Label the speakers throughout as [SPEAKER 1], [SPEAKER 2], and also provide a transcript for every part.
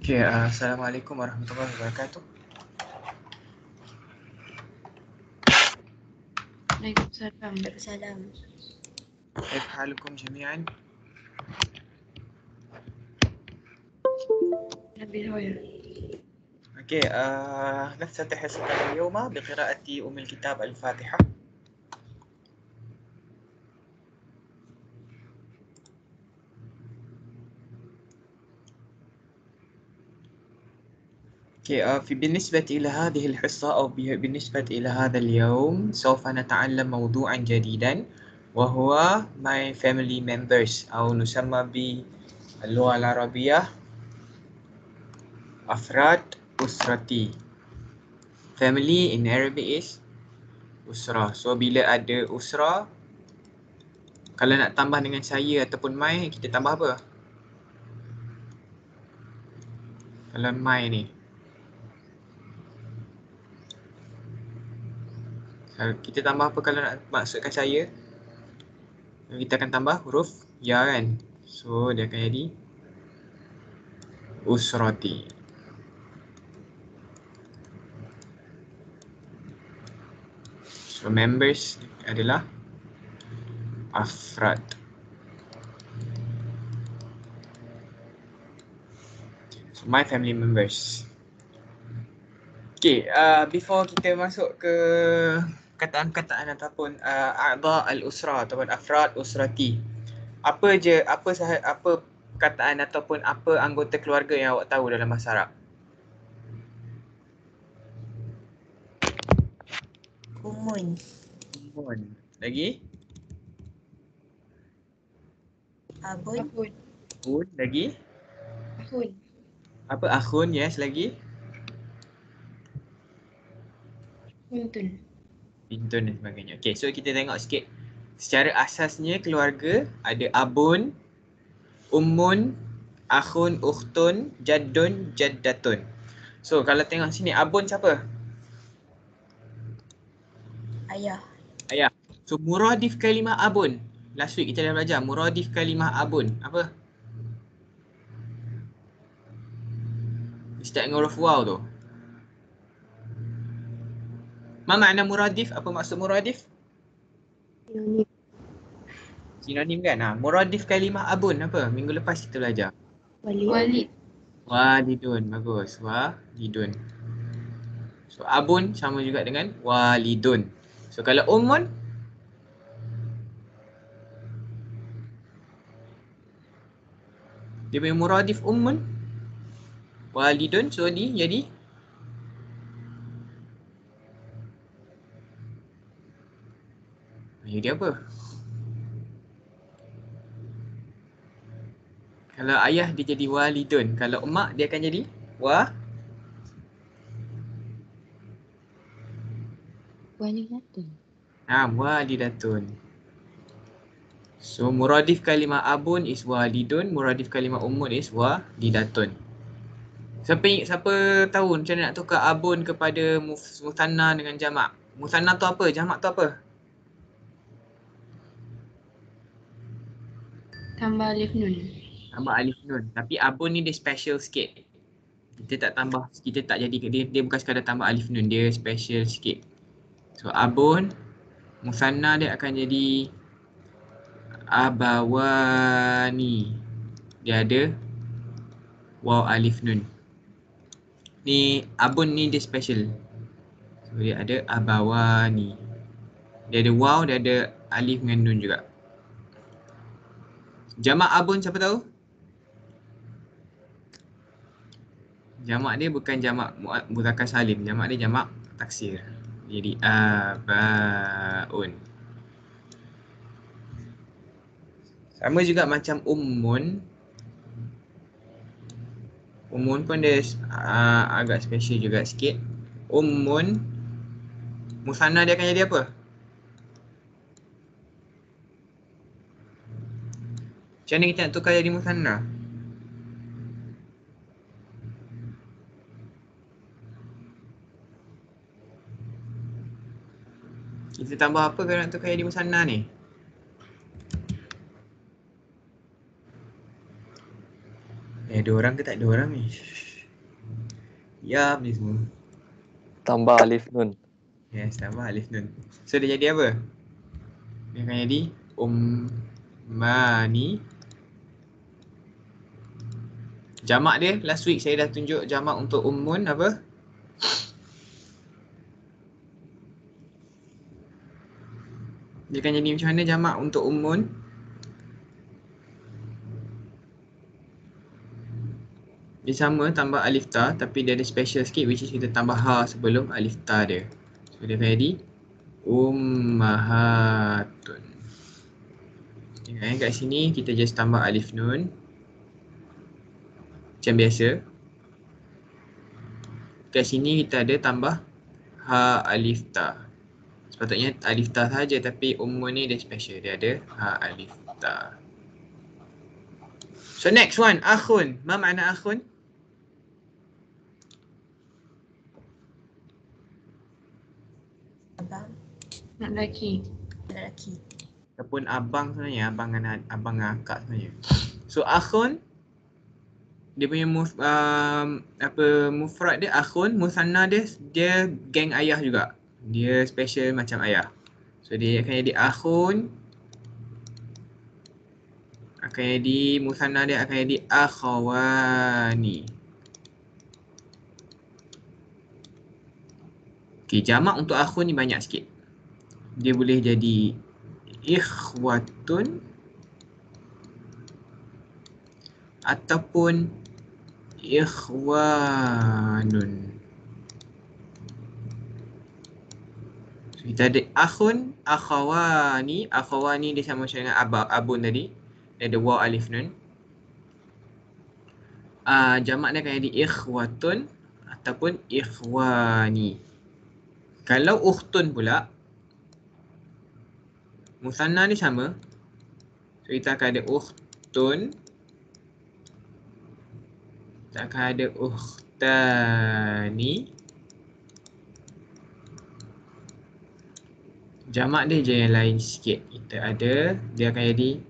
[SPEAKER 1] Oke, okay, uh, assalamualaikum warahmatullahi wabarakatuh.
[SPEAKER 2] عليكم
[SPEAKER 3] السلام سلام
[SPEAKER 1] كيف حالكم جميعا؟ أوكي آه، نفتتح حصتنا اليوم بقراءة أم الكتاب الفاتحة Okay, uh, في بالنسبة إلى هذه الحصة أو به- بالنسبة إلى هذا اليوم سوف نتعلم موضوعا جديدا وهو my family members أو نسمى باللغة العربية أفراد أسرتي family in Arabic is usra. So bila ada usra kalau nak tambah dengan saya ataupun my kita tambah apa? Kalau my ni Kita tambah apa kalau nak maksudkan saya? Kita akan tambah huruf ya kan? So dia akan jadi usrati. So members adalah afrad. So my family members. Okay, uh, before kita masuk ke kataan-kataan ataupun uh, a'dha al-usra ataupun afrad usrati. Apa je apa sah- apa kataan ataupun apa anggota keluarga yang awak tahu dalam bahasa Arab?
[SPEAKER 3] Umun.
[SPEAKER 1] Mun. Lagi?
[SPEAKER 3] Abun.
[SPEAKER 2] Ahun.
[SPEAKER 1] Un. Lagi?
[SPEAKER 2] Ahun.
[SPEAKER 1] Apa akhun? Yes, lagi?
[SPEAKER 2] Huntun.
[SPEAKER 1] Bintun dan sebagainya. Okay, so kita tengok sikit. Secara asasnya keluarga ada abun, ummun, akhun, ukhtun, jaddun, jaddatun. So kalau tengok sini abun siapa?
[SPEAKER 3] Ayah.
[SPEAKER 1] So muradif kalimah abun. Last week kita dah belajar muradif kalimah abun. Apa? Start dengan huruf waw tu. Ma makna muradif? Apa maksud muradif?
[SPEAKER 3] Sinonim.
[SPEAKER 1] Sinonim kan? Ha, muradif kalimah abun apa? Minggu lepas kita belajar.
[SPEAKER 3] Walid.
[SPEAKER 2] Walid.
[SPEAKER 1] Walidun. Bagus. Walidun. So abun sama juga dengan walidun. So kalau ummun dia punya muradif ummun walidun so ni jadi jadi apa? Kalau ayah dia jadi walidun, kalau emak dia akan jadi wa
[SPEAKER 2] Walidatun.
[SPEAKER 1] ha walidatun. So muradif kalimah abun is walidun, muradif kalimah ummun is walidatun. Siapa siapa tahu macam mana nak tukar abun kepada muf- musanna dengan jamak? Musanna tu apa? Jamak tu apa?
[SPEAKER 2] Tambah alif nun.
[SPEAKER 1] Tambah alif nun. Tapi abun ni dia special sikit. Kita tak tambah, kita tak jadi, dia, dia bukan sekadar tambah alif nun, dia special sikit. So abun, musanna dia akan jadi abawani. Dia ada waw alif nun. Ni abun ni dia special. So dia ada abawani. Dia ada waw, dia ada alif dengan nun juga. Jamak abun siapa tahu? Jamak dia bukan jamak mu- muzakkar salim, jamak dia jamak taksir. Jadi abaun. Sama juga macam ummun. Ummun pun dia uh, agak special juga sikit. Ummun musanna dia akan jadi apa? Macam mana kita nak tukar jadi musanna? Kita tambah apa kalau nak tukar jadi musanna ni? Eh, ada orang ke tak ada orang ni? Diam ni semua.
[SPEAKER 4] Tambah alif nun.
[SPEAKER 1] Yes, tambah alif nun. So dia jadi apa? Dia akan jadi ummani. Jamak dia last week saya dah tunjuk jamak untuk ummun apa? Dia akan jadi macam mana jamak untuk ummun? Dia sama tambah alif ta tapi dia ada special sikit which is kita tambah ha sebelum alif ta dia. So dia jadi ummahatun. Tengok eh kat sini kita just tambah alif nun. Macam biasa. Kat sini kita ada tambah ha alif ta. Sepatutnya alif ta saja tapi ummun ni dia special. Dia ada ha alif ta. So next one, akhun. Ma makna akhun?
[SPEAKER 3] Abang.
[SPEAKER 2] Nak lelaki.
[SPEAKER 3] Lelaki.
[SPEAKER 1] Ataupun abang sebenarnya, abang dengan abang dengan akak sebenarnya. So akhun dia punya muf, um, apa mufrad dia akhun, musanna dia dia geng ayah juga. Dia special macam ayah. So dia akan jadi akhun akan jadi musanna dia akan jadi akhawani. Okay, jamak untuk akhun ni banyak sikit. Dia boleh jadi ikhwatun ataupun ikhwanun. So, kita ada akhun, akhawani. Akhawani dia sama macam dengan abab, abun tadi. Dia ada waw alif nun. Uh, jamak dia akan jadi ikhwatun ataupun ikhwani. Kalau ukhtun pula, musanna ni sama. So kita akan ada ukhtun. Kita akan ada ukhtani. Jamak dia je yang lain sikit. Kita ada, dia akan jadi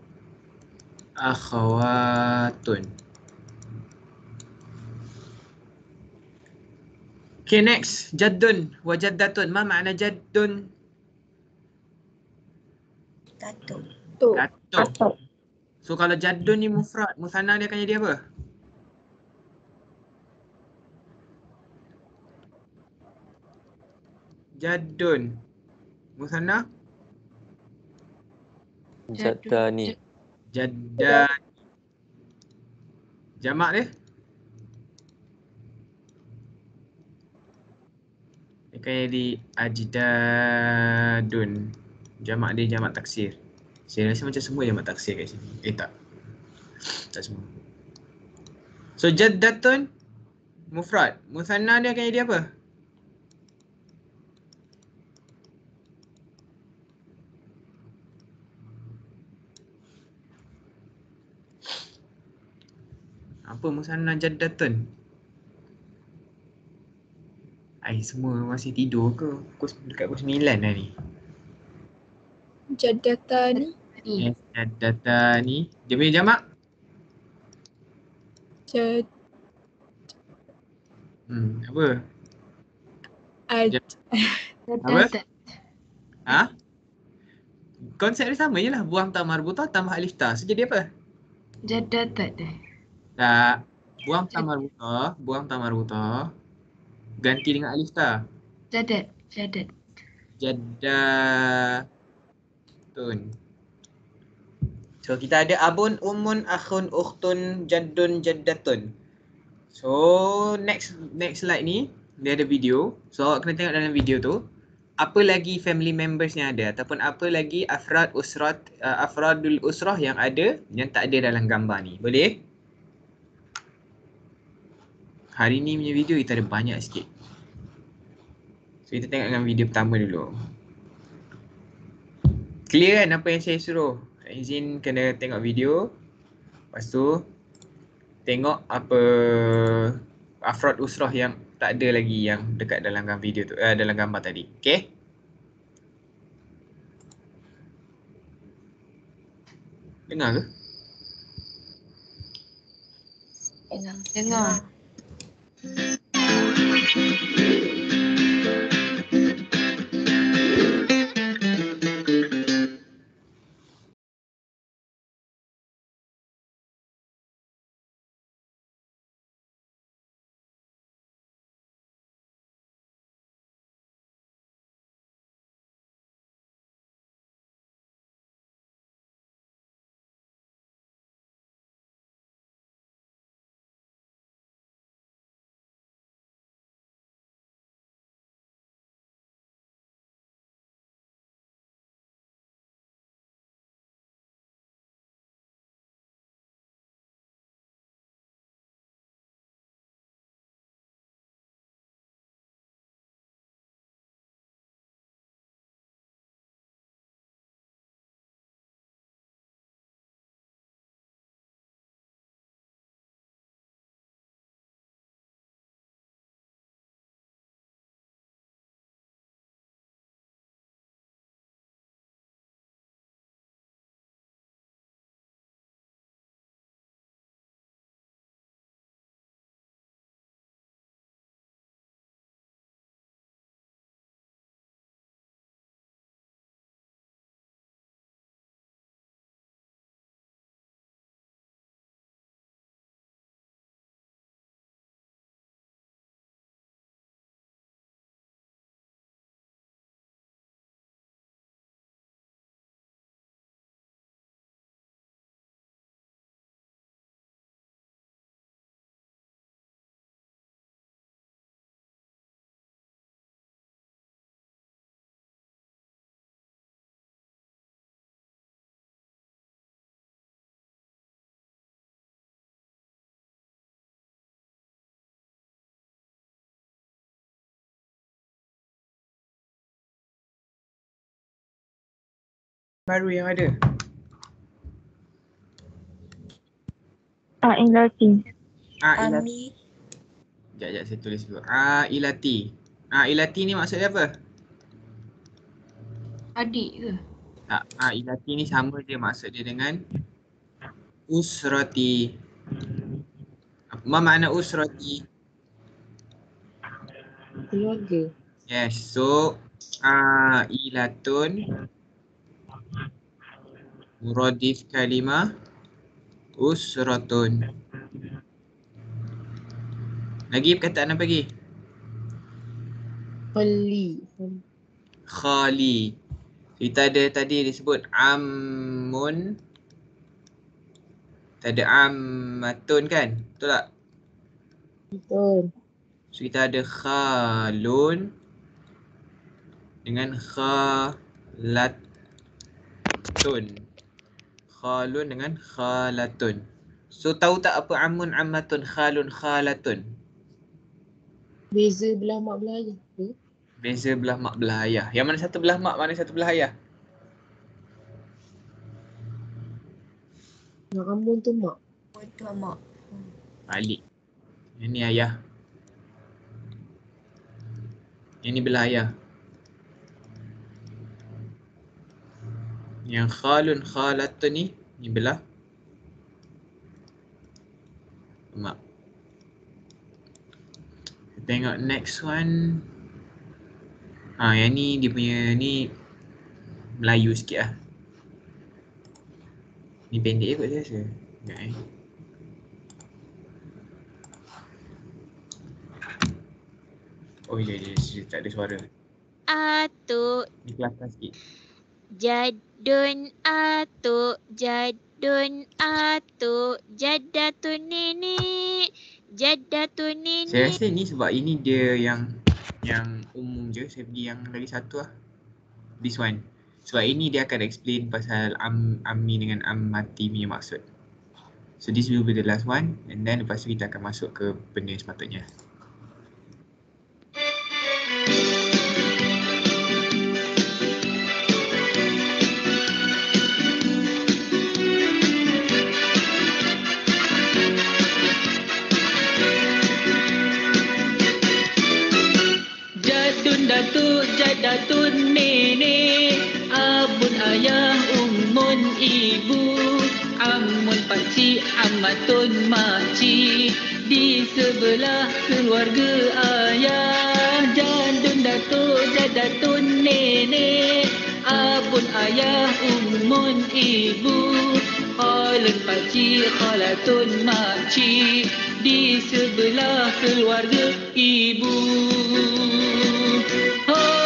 [SPEAKER 1] akhawatun. Okay next, jaddun wa jaddatun. Ma makna jaddun?
[SPEAKER 3] Datuk.
[SPEAKER 5] Tu.
[SPEAKER 1] Datuk.
[SPEAKER 5] Atuk.
[SPEAKER 1] So kalau jaddun ni mufrad, musanna dia akan jadi apa? Jaddun. Musanna?
[SPEAKER 4] Jaddani.
[SPEAKER 1] Jaddan. Jamak dia? Dia akan jadi ajdadun. Jamak dia jamak taksir. Saya rasa macam semua jamak taksir kat sini. Eh tak. Tak semua. So jaddatun mufrad. Musanna dia akan jadi apa? Apa musanna jaddatun? Ai semua masih tidur ke? Pukul dekat pukul 9 dah ni.
[SPEAKER 5] Jadatani.
[SPEAKER 2] Ni.
[SPEAKER 1] Yes, jaddatani. Dia punya jamak?
[SPEAKER 5] Jad.
[SPEAKER 1] Hmm, apa?
[SPEAKER 5] Ad.
[SPEAKER 1] Apa? Ha? Konsep dia sama je lah. Buang ta marbutah tambah alif ta. So jadi apa?
[SPEAKER 2] Jadatat dah.
[SPEAKER 1] Tak. Buang ta marbutah. Buang ta marbutah. Ganti dengan alif ta.
[SPEAKER 2] Jadat. Jadat.
[SPEAKER 1] Jaddatun. So kita ada abun, umun, akhun, ukhtun, jaddun, jaddatun. So next next slide ni dia ada video. So awak kena tengok dalam video tu apa lagi family members yang ada ataupun apa lagi afrad usrat uh, afradul usrah yang ada yang tak ada dalam gambar ni. Boleh? Hari ni punya video kita ada banyak sikit. So kita tengok dengan video pertama dulu. Clear kan apa yang saya suruh? Izin kena tengok video. Lepas tu tengok apa afrad usrah yang tak ada lagi yang dekat dalam gambar video tu uh, dalam gambar tadi. Okay? Dengar ke?
[SPEAKER 2] Dengar. Thank you.
[SPEAKER 1] Baru yang ada.
[SPEAKER 5] Ah, ilati.
[SPEAKER 1] Ah, ilati. Sekejap, sekejap saya tulis dulu. Ah, ilati. Ah, ilati ni maksudnya apa?
[SPEAKER 2] Adik ke?
[SPEAKER 1] Tak, ah, ilati ni sama je maksud dia dengan usrati. Apa makna usrati?
[SPEAKER 5] Keluarga.
[SPEAKER 1] Yes, so ah, ilatun muradif kalimah usratun. Lagi perkataan apa lagi?
[SPEAKER 5] Khali.
[SPEAKER 1] Khali. Kita ada tadi disebut ammun. Kita ada ammatun kan? Betul tak?
[SPEAKER 5] Betul.
[SPEAKER 1] So kita ada khalun dengan khalatun. Khalun dengan khalatun. So tahu tak apa amun ammatun khalun khalatun?
[SPEAKER 5] Beza belah mak belah ayah. ke?
[SPEAKER 1] Beza belah mak belah ayah. Yang mana satu belah mak, mana satu belah ayah?
[SPEAKER 5] Yang ambon tu mak.
[SPEAKER 3] Tu mak.
[SPEAKER 1] Balik. Yang ni ayah. Yang ni belah ayah. Yang khalun khalatun ni, ni belah mak. Tengok next one. Ha, yang ni dia punya ni Melayu sikit lah. Ni pendek kot saya rasa. Sekejap eh. Oh ya, ya, ya, tak ada suara.
[SPEAKER 6] Atuk
[SPEAKER 1] Ni kelakar sikit.
[SPEAKER 6] Jadun atuk jadun atuk jaddatun nenek jaddatun
[SPEAKER 1] Saya
[SPEAKER 6] nenek
[SPEAKER 1] rasa ni sebab ini dia yang yang umum je. Saya pergi yang lagi satu lah. This one. Sebab ini dia akan explain pasal am, ammi dengan ammati punya maksud. So this will be the last one and then lepas tu kita akan masuk ke benda sepatutnya.
[SPEAKER 7] Jadatun nenek Abun ayah, ummun ibu Amun pakcik, amatun makcik. Di sebelah keluarga ayah jadun datuk jadatun nenek abun ayah umun ibu. Khalun pakcik khalatun makcik di sebelah keluarga ibu. Oh,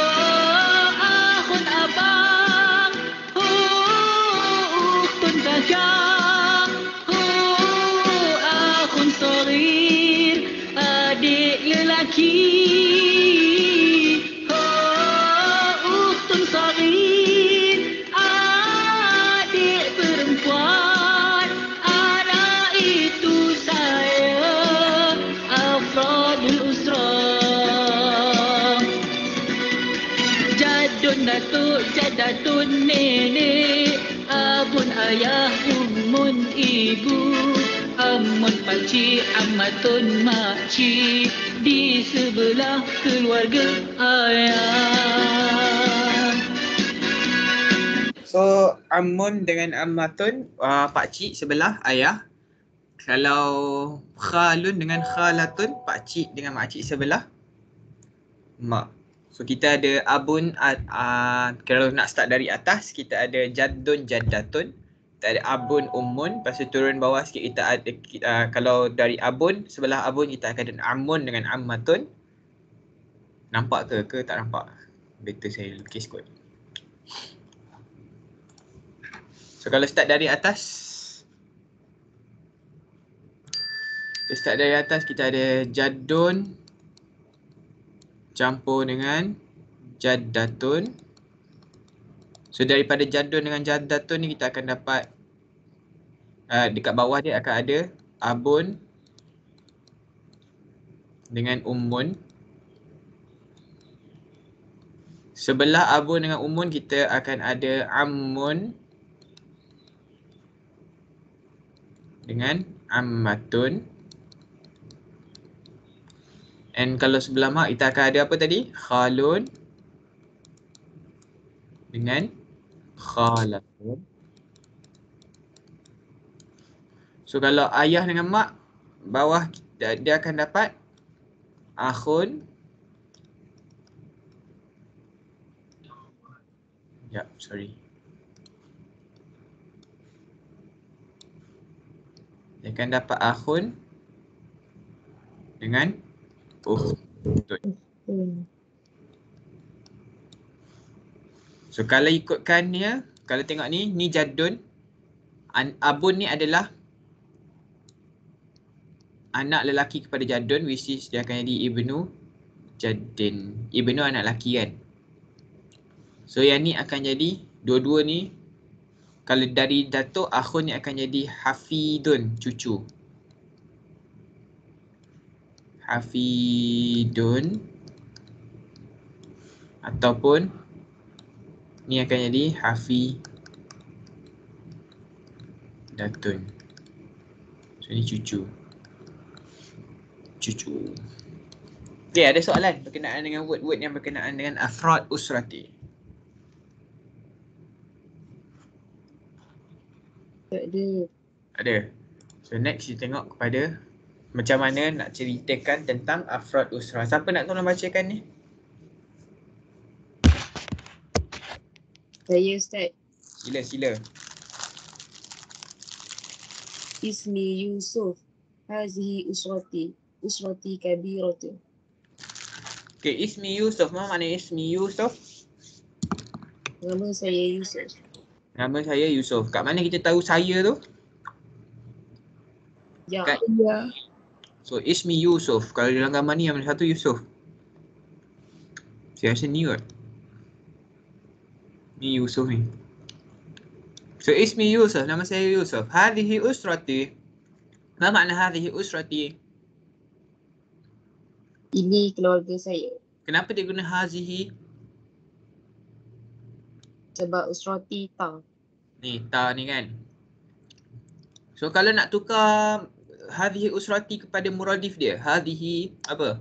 [SPEAKER 7] pakcik, amatun makcik Di sebelah keluarga ayah
[SPEAKER 1] So Amun dengan Ammatun uh, pakcik sebelah ayah. Kalau Khalun dengan Khalatun pakcik dengan makcik sebelah mak. So kita ada Abun uh, uh, kalau nak start dari atas kita ada Jaddun Jaddatun. Kita ada Abun Ummun. Lepas tu turun bawah sikit kita ada uh, kalau dari Abun sebelah Abun kita akan ada Amun dengan Ammatun. Nampak ke ke tak nampak? Better saya lukis kot. So kalau start dari atas Kita start dari atas kita ada Jadun Campur dengan Jaddatun So daripada Jadun dengan Jaddatun ni kita akan dapat uh, Dekat bawah dia akan ada Abun Dengan Ummun Sebelah Abun dengan Ummun kita akan ada Ammun dengan ammatun. And kalau sebelah mak kita akan ada apa tadi? Khalun dengan khalatun. So kalau ayah dengan mak bawah kita, dia akan dapat akhun Ya, sorry. Dia akan dapat akhun dengan.
[SPEAKER 5] Hmm.
[SPEAKER 1] So kalau ikutkan dia, kalau tengok ni, ni jadun. An, abun ni adalah anak lelaki kepada jadun which is dia akan jadi ibnu jadin. Ibnu anak lelaki kan. So yang ni akan jadi dua-dua ni kalau dari datuk akhun ni akan jadi hafidun cucu. Hafidun ataupun ni akan jadi hafi datun. So ni cucu. Cucu. Okay, ada soalan berkenaan dengan word-word yang berkenaan dengan afrad usrati.
[SPEAKER 5] Tak ada.
[SPEAKER 1] Ada. So next kita tengok kepada macam mana nak ceritakan tentang afrad usrah. Siapa nak tolong bacakan ni?
[SPEAKER 5] Saya Ustaz.
[SPEAKER 1] Sila sila.
[SPEAKER 5] Ismi Yusuf. Hazihi usrati. Usrati kabiratu.
[SPEAKER 1] Okay, Ismi Yusuf. Apa makna Ismi Yusuf?
[SPEAKER 5] Nama saya Yusuf.
[SPEAKER 1] Nama saya Yusuf. Kat mana kita tahu saya tu?
[SPEAKER 5] Ya.
[SPEAKER 1] Kat-
[SPEAKER 5] Ya.
[SPEAKER 1] So Ismi Yusuf. Kalau dalam gambar ni yang mana satu Yusuf. Saya rasa ni kot. Ni Yusuf ni. So Ismi Yusuf. Nama saya Yusuf. Hadhihi usrati. Apa makna hadhihi usrati?
[SPEAKER 5] Ini keluarga saya.
[SPEAKER 1] Kenapa dia guna hazihi?
[SPEAKER 5] Sebab usrati ta.
[SPEAKER 1] Ni ta ni kan. So kalau nak tukar hadhihi usrati kepada muradif dia. Hadhihi apa?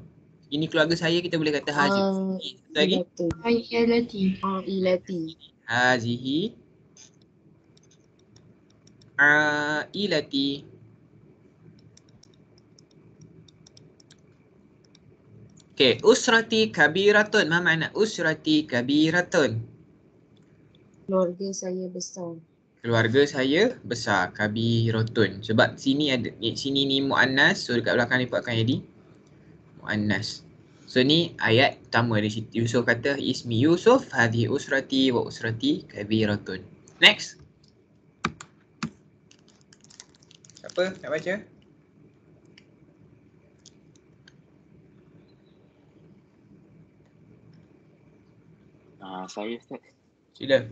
[SPEAKER 1] Ini keluarga saya kita boleh kata hazihi.
[SPEAKER 5] Ah,
[SPEAKER 1] Lagi.
[SPEAKER 2] Ailati.
[SPEAKER 5] Ah, ilati.
[SPEAKER 1] Hazihi ailati Okay, usrati kabiratun. Ma makna usrati kabiratun?
[SPEAKER 5] Keluarga saya besar.
[SPEAKER 1] Keluarga saya besar. Kabiratun. Sebab sini ada, ni, sini ni mu'annas. So dekat belakang ni akan jadi mu'annas. So ni ayat pertama di situ. Yusuf kata ismi Yusuf hadhi usrati wa usrati kabiratun. Next. Siapa nak baca?
[SPEAKER 8] Ah, saya Ustaz.
[SPEAKER 1] Sila.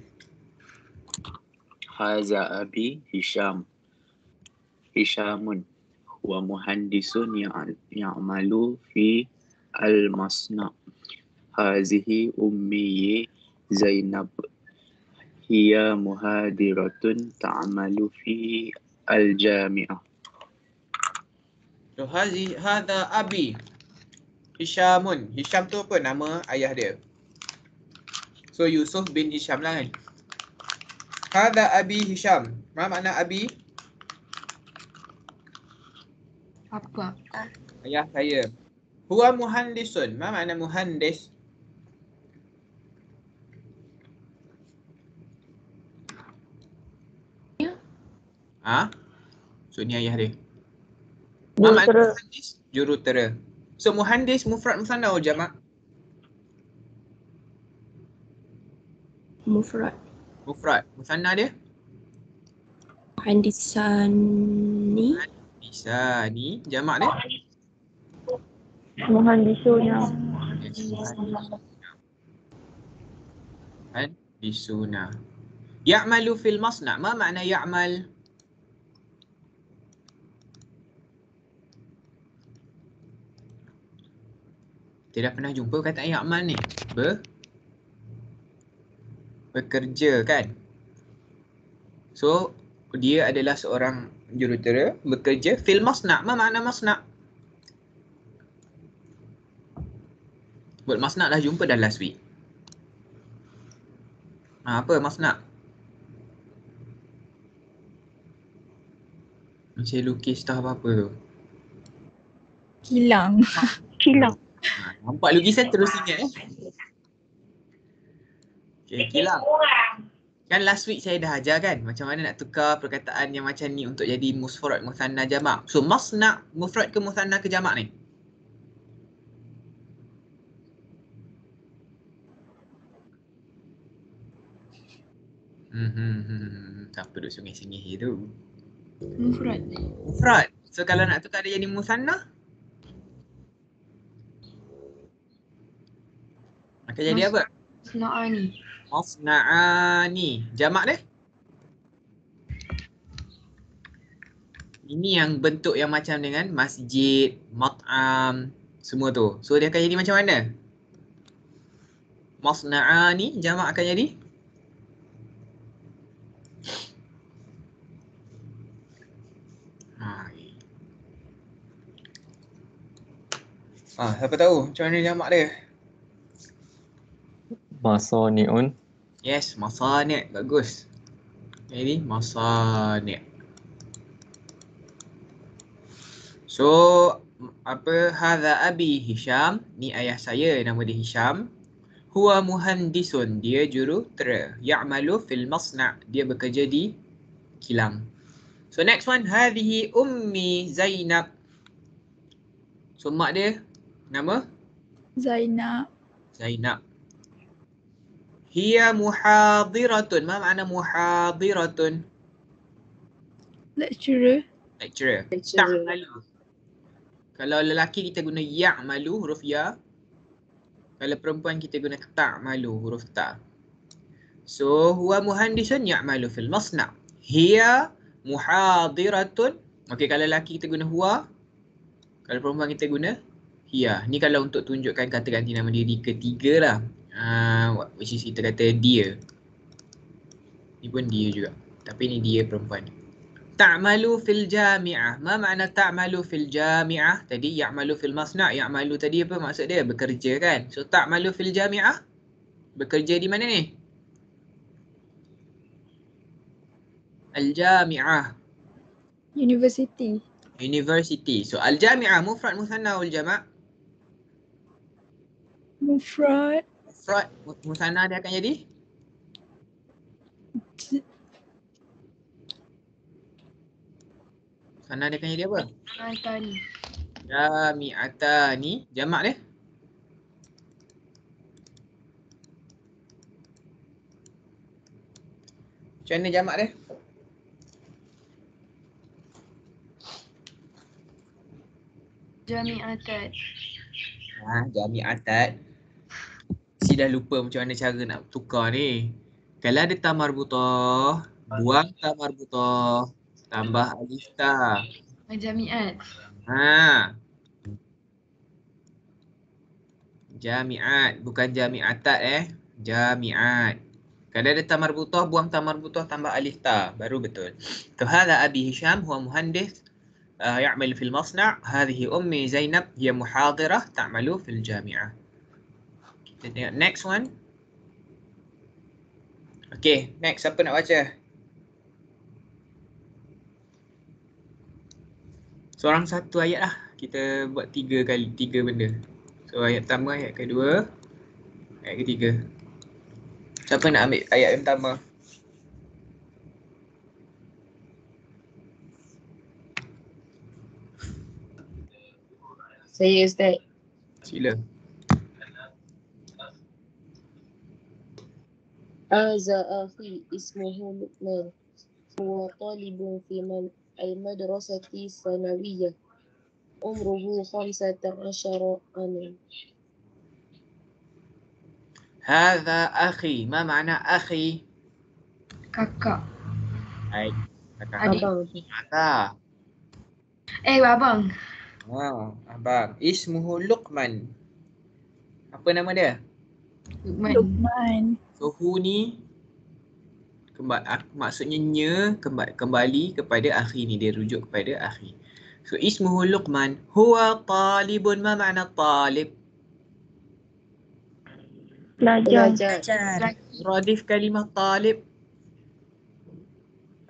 [SPEAKER 8] Haza Abi Hisham. Hishamun. Wa muhandisun ya- ya'malu fi al-masna. Hazihi ummi Zainab. Hiya muhadiratun ta'malu fi al-jami'ah.
[SPEAKER 1] So hazi hadha abi. Hishamun. Hisham tu apa nama ayah dia? So Yusuf bin Hisham lah kan. Hadha abi Hisham. Ma makna abi?
[SPEAKER 2] Apa?
[SPEAKER 1] Ayah saya. Huwa muhandisun. Ma makna muhandis? Ha? So ni ayah dia. Ma makna muhandis? Jurutera. So muhandis mufrad musanna atau jamak?
[SPEAKER 9] Mufrad.
[SPEAKER 1] Mufrad. Musanna dia?
[SPEAKER 9] Handisani.
[SPEAKER 1] Bisa ni jamak dia?
[SPEAKER 9] Muhandisuna.
[SPEAKER 1] Bisuna. Ya'malu fil masna. Ma makna ya'mal? Tidak pernah jumpa kata ya'mal ni. Ber bekerja kan? So, dia adalah seorang jurutera bekerja fil masna. Ma makna masna? Buat masna dah jumpa dah last week. Ha, apa masna? Macam lukis tah apa-apa tu.
[SPEAKER 10] Kilang. Kilang.
[SPEAKER 1] Ha, nampak lukisan terus ingat eh. Okay, kilang. Kan last week saya dah ajar kan macam mana nak tukar perkataan yang macam ni untuk jadi musfarad musanna jamak. So masna mufrad ke musanna ke jamak ni? Hmm, hmm, hmm, hmm. Siapa duduk sengih-sengih tu?
[SPEAKER 2] Mufrad.
[SPEAKER 1] Mufrad. So kalau nak tukar dia jadi musanna? Akan jadi apa?
[SPEAKER 2] Sena'ani.
[SPEAKER 1] Masna'ani. Jamak dia? Ini yang bentuk yang macam dengan masjid, mat'am, semua tu. So dia akan jadi macam mana? Masna'ani jamak akan jadi? Ha. Ah, siapa tahu macam mana jamak dia?
[SPEAKER 4] Masani'un.
[SPEAKER 1] Yes, masani' bagus. Jadi masani'. So apa? Hadza abi Hisham. Ni ayah saya. Nama dia Hisham. Huwa muhandisun. Dia jurutera. Ya'malu fil masna' dia bekerja di kilang. So next one. Hadhihi ummi Zainab. So mak dia nama?
[SPEAKER 10] Zainab.
[SPEAKER 1] Zainab hiya muhadiratun ma makna muhadiratun
[SPEAKER 10] Lecturer.
[SPEAKER 1] lecturer
[SPEAKER 5] Lecturer.
[SPEAKER 1] ta'malu kalau lelaki kita guna ya'malu huruf ya. Kalau perempuan kita guna ta'malu huruf ta. So huwa muhandisun ya'malu fil masna'. Hiya muhadiratun. Okey kalau lelaki kita guna huwa. Kalau perempuan kita guna hiya. Ni kalau untuk tunjukkan kata ganti nama diri ketiga lah. Uh, which is kita kata dia. Ni pun dia juga. Tapi ni dia perempuan. Ta'malu fil jami'ah. Ma makna ta'malu fil jami'ah? Tadi ya'malu fil masna'. Ya'malu tadi apa maksud dia? Bekerja kan? So ta'malu fil jami'ah? Bekerja di mana ni? Al-jami'ah.
[SPEAKER 10] University.
[SPEAKER 1] University. So al-jami'ah mufrad musanna wal jama'?
[SPEAKER 10] Mufrad.
[SPEAKER 1] Mufrad. Mu- Musanna dia akan jadi? Musanna dia akan jadi apa?
[SPEAKER 2] Atani.
[SPEAKER 1] Jami'atani. Jamak dia? Macam mana jamak dia?
[SPEAKER 2] Jami'atat.
[SPEAKER 1] Ha, jami'atat Si dah lupa macam mana cara nak tukar ni. Kalau ada tamar butah, buang tamar butah, tambah alif ta.
[SPEAKER 2] Jami'at.
[SPEAKER 1] Ha. Jami'at, bukan jami'atat eh. Jami'at. Kalau ada tamar butah, buang tamar butah, tambah alif ta. Baru betul. So, هذا أبي هشام هو مهندس آه، يعمل في المصنع. هذه أمي زينب هي محاضرة تعمل في الجامعة. kita tengok next one. Okay, next siapa nak baca? Seorang satu ayat lah. Kita buat tiga kali, tiga benda. So ayat pertama, ayat kedua, ayat ketiga. Siapa nak ambil ayat yang pertama?
[SPEAKER 5] Saya Ustaz.
[SPEAKER 1] Sila.
[SPEAKER 5] هذا أخي اسمه لقمان هو طالب في المدرسة الثانوية عمره خمسة عشر عاما.
[SPEAKER 1] هذا أخي. ما معنى أخي؟ كاكا.
[SPEAKER 2] أي
[SPEAKER 5] كاكا.
[SPEAKER 1] أبا
[SPEAKER 2] أيوة أبان.
[SPEAKER 1] آه أبان. اسمه لقمان. apa nama dia?
[SPEAKER 2] Lukman.
[SPEAKER 10] Lukman.
[SPEAKER 1] So ni kembali, ah, maksudnya nya kembali kepada akhi ni. Dia rujuk kepada akhi. So ismuhu Luqman. Huwa talibun. Ma makna talib?
[SPEAKER 5] Belajar.
[SPEAKER 1] Radif kalimah talib.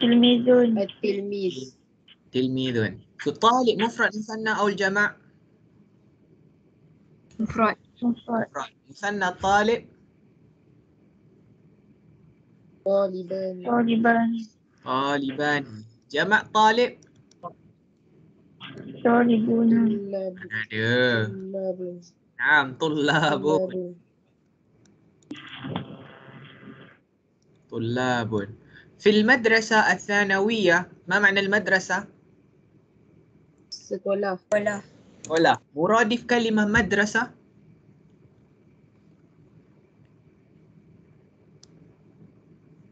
[SPEAKER 10] Tilmizun.
[SPEAKER 5] Tilmiz.
[SPEAKER 1] Tilmizun. So talib mufrad musanna awal jama'
[SPEAKER 2] Mufrad.
[SPEAKER 10] Mufrad.
[SPEAKER 1] Musanna talib.
[SPEAKER 5] طالبان
[SPEAKER 10] Taliban.
[SPEAKER 1] taliban. Jama' talib
[SPEAKER 10] Talibuna.
[SPEAKER 5] طلاب
[SPEAKER 1] ada.
[SPEAKER 5] طلاب. طلاب
[SPEAKER 1] طلاب في المدرسة الثانوية ما معنى المدرسة؟
[SPEAKER 5] Sekolah.
[SPEAKER 1] ولا مرادف كلمة مدرسة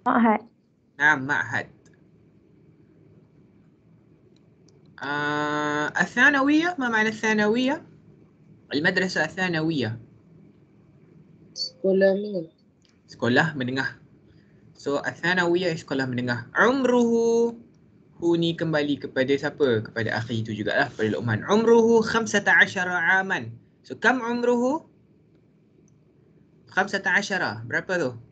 [SPEAKER 10] معهد
[SPEAKER 1] نعم معهد آه الثانوية ما معنى الثانوية؟ المدرسة الثانوية.
[SPEAKER 5] سكولا مين؟
[SPEAKER 1] سكولا منها So الثانوية سكولا منها عمره هو ني كمبالي كبدي سابا كبدي أخي تو جوغا لا كبدي الأمان عمره خمسة عشر عاما. So كم عمره؟ خمسة عشر. برابا ذو؟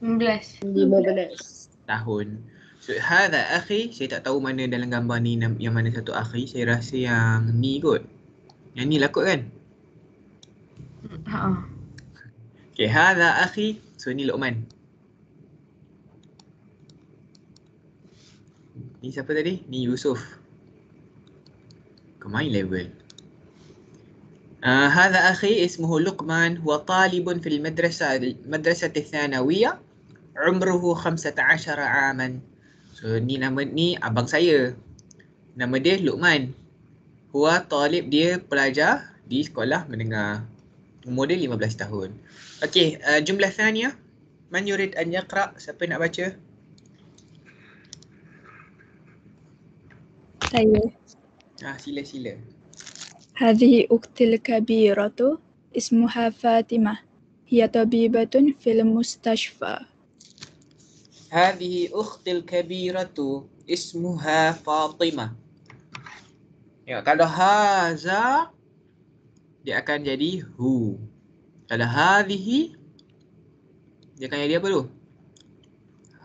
[SPEAKER 2] 15.
[SPEAKER 5] 15
[SPEAKER 1] Tahun. So hadha akhi, saya tak tahu mana dalam gambar ni nam- yang mana satu akhi. Saya rasa yang ni kot. Yang ni lah kot kan?
[SPEAKER 2] Ha.
[SPEAKER 1] Okay, hadha akhi. So ni Luqman. Ni siapa tadi? Ni Yusuf. Ke my level. آه هذا أخي اسمه لقمان هو طالب في المدرسة المدرسة الثانوية umruhu 15 aman. So ni nama ni abang saya. Nama dia Luqman. Huwa talib dia pelajar di sekolah menengah. Umur dia 15 tahun. Okey, uh, jumlah sanya. Man yurid an yaqra? Siapa nak baca?
[SPEAKER 10] Saya.
[SPEAKER 1] Ah, sila sila.
[SPEAKER 10] Hadhihi uktil kabiratu ismuha Fatimah. Hiya tabibatun fil mustashfa.
[SPEAKER 1] هذه أختي الكبيرة اسمها فاطمة. Ya, kalau haza dia akan jadi hu. Kalau hadhihi dia akan jadi apa tu?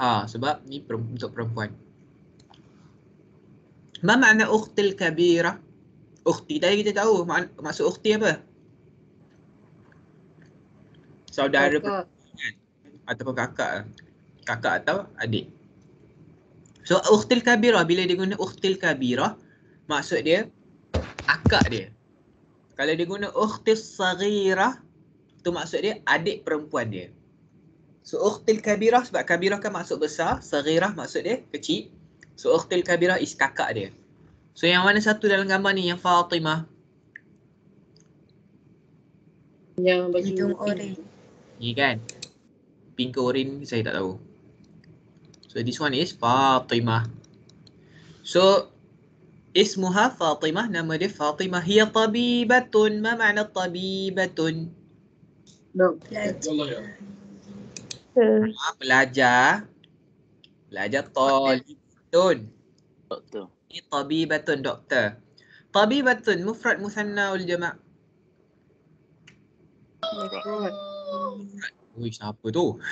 [SPEAKER 1] Ha, sebab ni per, untuk perempuan. Ma makna ukhtil al-kabira? Ukhti tadi kita tahu mak, maksud ukhti apa? Saudara
[SPEAKER 5] perempuan
[SPEAKER 1] ataupun kakak kakak atau adik. So ukhtil kabirah bila dia guna ukhtil kabirah maksud dia akak dia. Kalau dia guna ukhtil saghirah tu maksud dia adik perempuan dia. So ukhtil kabirah sebab kabirah kan maksud besar saghirah maksud dia kecil. So ukhtil kabirah is kakak dia. So yang mana satu dalam gambar ni? Yang Fatimah.
[SPEAKER 5] Yang baju
[SPEAKER 3] Hidung
[SPEAKER 5] pink.
[SPEAKER 3] oren.
[SPEAKER 1] ni kan? Pink ke orange saya tak tahu So this one is Fatimah. So ismuha Fatimah, nama dia Fatimah. Hiya tabibatun. Ma makna tabibatun?
[SPEAKER 5] Dok.
[SPEAKER 3] Pelajar.
[SPEAKER 1] Ha, pelajar. Pelajar talibun.
[SPEAKER 8] Doktor.
[SPEAKER 1] Ini tabibatun, doktor. Tabibatun, mufrad musanna wal jama'.
[SPEAKER 5] Mufrad.
[SPEAKER 1] Ui, siapa tu?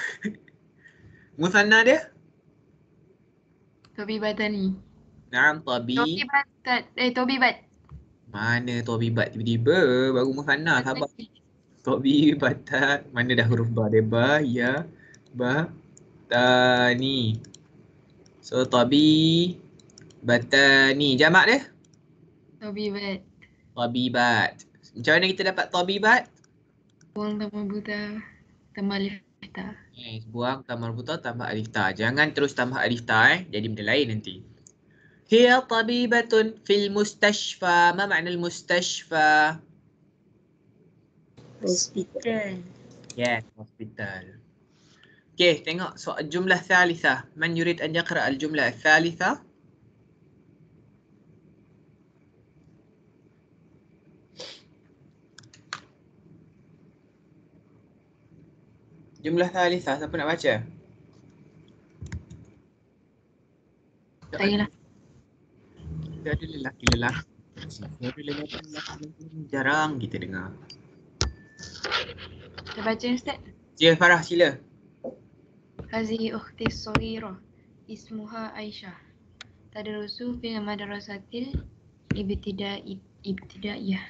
[SPEAKER 1] musanna dia?
[SPEAKER 2] Tobi Batani.
[SPEAKER 1] Naam, tabi.
[SPEAKER 2] Tobi Batat. Eh, Tobi Bat.
[SPEAKER 1] Mana tabibat tiba-tiba? Baru musanna, sabar. Tobi batat mana dah huruf ba dia ba ya ba tani. So tobi batani jamak dia
[SPEAKER 2] Tobi Bat.
[SPEAKER 1] tabibat. Macam mana kita dapat tabibat?
[SPEAKER 2] Buang tambah buta. Tambah lifta.
[SPEAKER 1] Yes, buang tambah buta tambah alif ta. Jangan terus tambah alif ta eh. Jadi benda lain nanti. Hiya tabibatun fil mustashfa. Ma makna al mustashfa?
[SPEAKER 3] Hospital.
[SPEAKER 1] Yes, hospital. Okay, tengok soal jumlah thalitha. Man yurid an yaqra al jumlah thalitha? jumlah talisah siapa nak baca?
[SPEAKER 2] Sayalah.
[SPEAKER 1] Kita ada lelaki lelaki. Ada lelaki lelaki jarang kita dengar.
[SPEAKER 2] Kita baca Ustaz.
[SPEAKER 1] Ya Farah sila.
[SPEAKER 2] Hazihi ukhti sawira ismuha Aisyah. Tadarusu fi madrasatil ibtidai ibtidaiyah.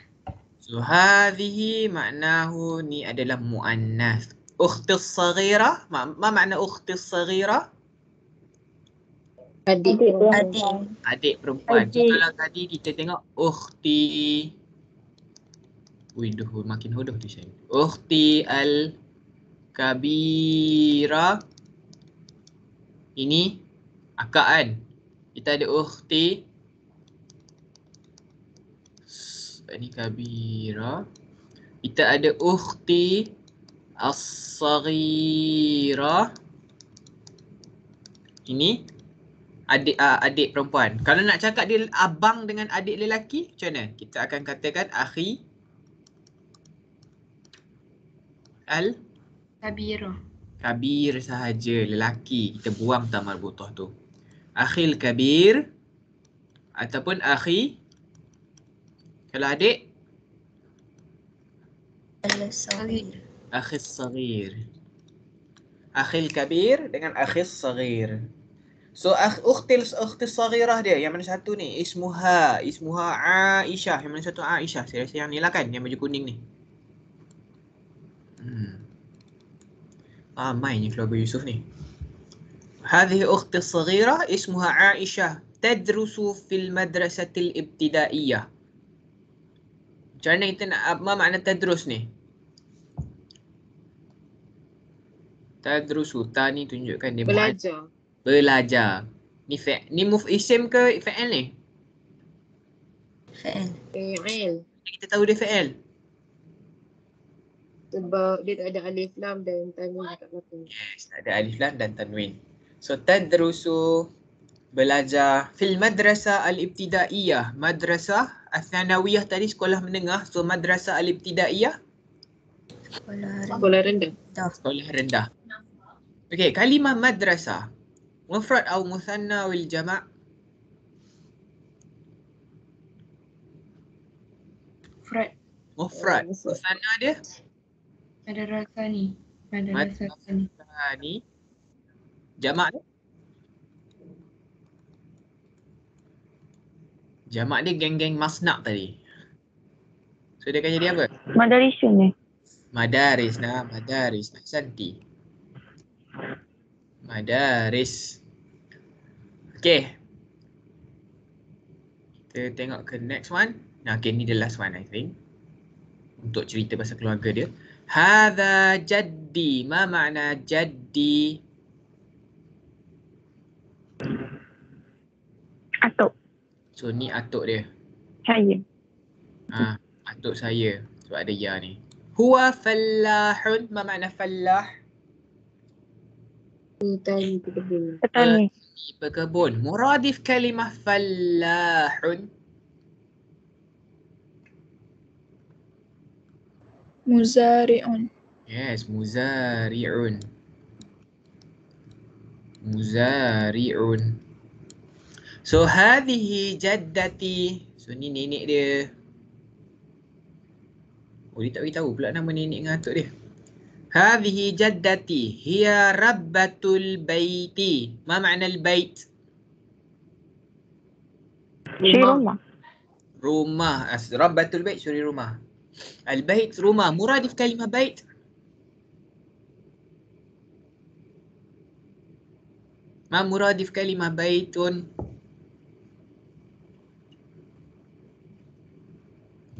[SPEAKER 1] So hadhihi maknahu ni adalah muannas Ukhti saghira, ma, ma makna ukhti saghira?
[SPEAKER 5] Adik.
[SPEAKER 3] Adik.
[SPEAKER 1] Adik perempuan.
[SPEAKER 9] Adik.
[SPEAKER 1] kalau tadi kita tengok ukhti Ui, duh, makin hodoh tu saya. Ukhti al kabira. Ini akak kan? Kita ada ukhti ini kabira. Kita ada ukhti As-Saghira. Ini Adik uh, adik perempuan. Kalau nak cakap dia abang dengan adik lelaki Macam mana? Kita akan katakan Akhi. Al?
[SPEAKER 2] Kabir.
[SPEAKER 1] Kabir sahaja lelaki. Kita buang tamar butoh tu. Akhil Kabir Ataupun Akhi. Kalau adik?
[SPEAKER 3] Al-Saghira.
[SPEAKER 1] أخي الصغير أخي الكبير dengan أخي الصغير So أخ أختي أختي الصغيرة dia yang mana satu ni ismuha. اسمها عائشة yang mana satu عائشة saya rasa yang ni lah kan yang baju kuning ni hmm. Ramai ni keluarga Yusuf ni هذه أختي الصغيرة اسمها عائشة تدرس في المدرسة الابتدائية. Jangan kita nak apa makna tadrus ni? Tadrusu ta ni tunjukkan dia mu'ad-
[SPEAKER 5] Belajar.
[SPEAKER 1] belajar. Ni fa ni muf isim ke fa'il ni?
[SPEAKER 3] Fa'il.
[SPEAKER 5] Fa'il.
[SPEAKER 1] Kita tahu dia fa'il.
[SPEAKER 5] Sebab dia tak ada alif lam dan tanwin kat belakang.
[SPEAKER 1] Yes, ada alif lam dan tanwin. So tadrusu belajar fil madrasah al-ibtidaiyah. Madrasah al-thanawiyah tadi sekolah menengah. So madrasah al-ibtidaiyah
[SPEAKER 3] Sekolah rendah.
[SPEAKER 5] Sekolah rendah.
[SPEAKER 1] sekolah rendah. Okey, kalimah madrasah. Mufrad atau musanna wal jama'
[SPEAKER 2] Fred
[SPEAKER 1] mufrad.
[SPEAKER 5] Oh, mufrad.
[SPEAKER 1] Musanna dia
[SPEAKER 2] Madrasah ni Madrasah ni
[SPEAKER 1] jamak dia Jamak dia geng-geng masnak tadi. So dia akan jadi apa?
[SPEAKER 9] Madarisun ni.
[SPEAKER 1] Madaris nah, madaris. Santi. Madaris. Okay. Kita tengok ke next one. Nah, okay, ni the last one I think. Untuk cerita pasal keluarga dia. Hadha jaddi. Ma makna jaddi?
[SPEAKER 9] Atuk.
[SPEAKER 1] So ni atuk dia.
[SPEAKER 9] Saya.
[SPEAKER 1] Ha, atuk saya. Sebab ada ya ni. Huwa fallahun. Ma makna fallah?
[SPEAKER 5] Petani pekebun.
[SPEAKER 9] Petani.
[SPEAKER 1] Petani pekebun. Muradif kalimah fallahun.
[SPEAKER 10] Muzari'un.
[SPEAKER 1] Yes, muzari'un. Muzari'un. So hadhihi jaddati. So ni nenek dia. Oh dia tak beritahu pula nama nenek dengan atuk dia. Hadhihi jaddati hiya rabbatul baiti. Ma makna al-bait?
[SPEAKER 9] Di rumah.
[SPEAKER 1] Rumah. As rabbatul bait sorry rumah. Al-bait rumah. Muradif kalimah bait. Ma muradif kalimah baitun?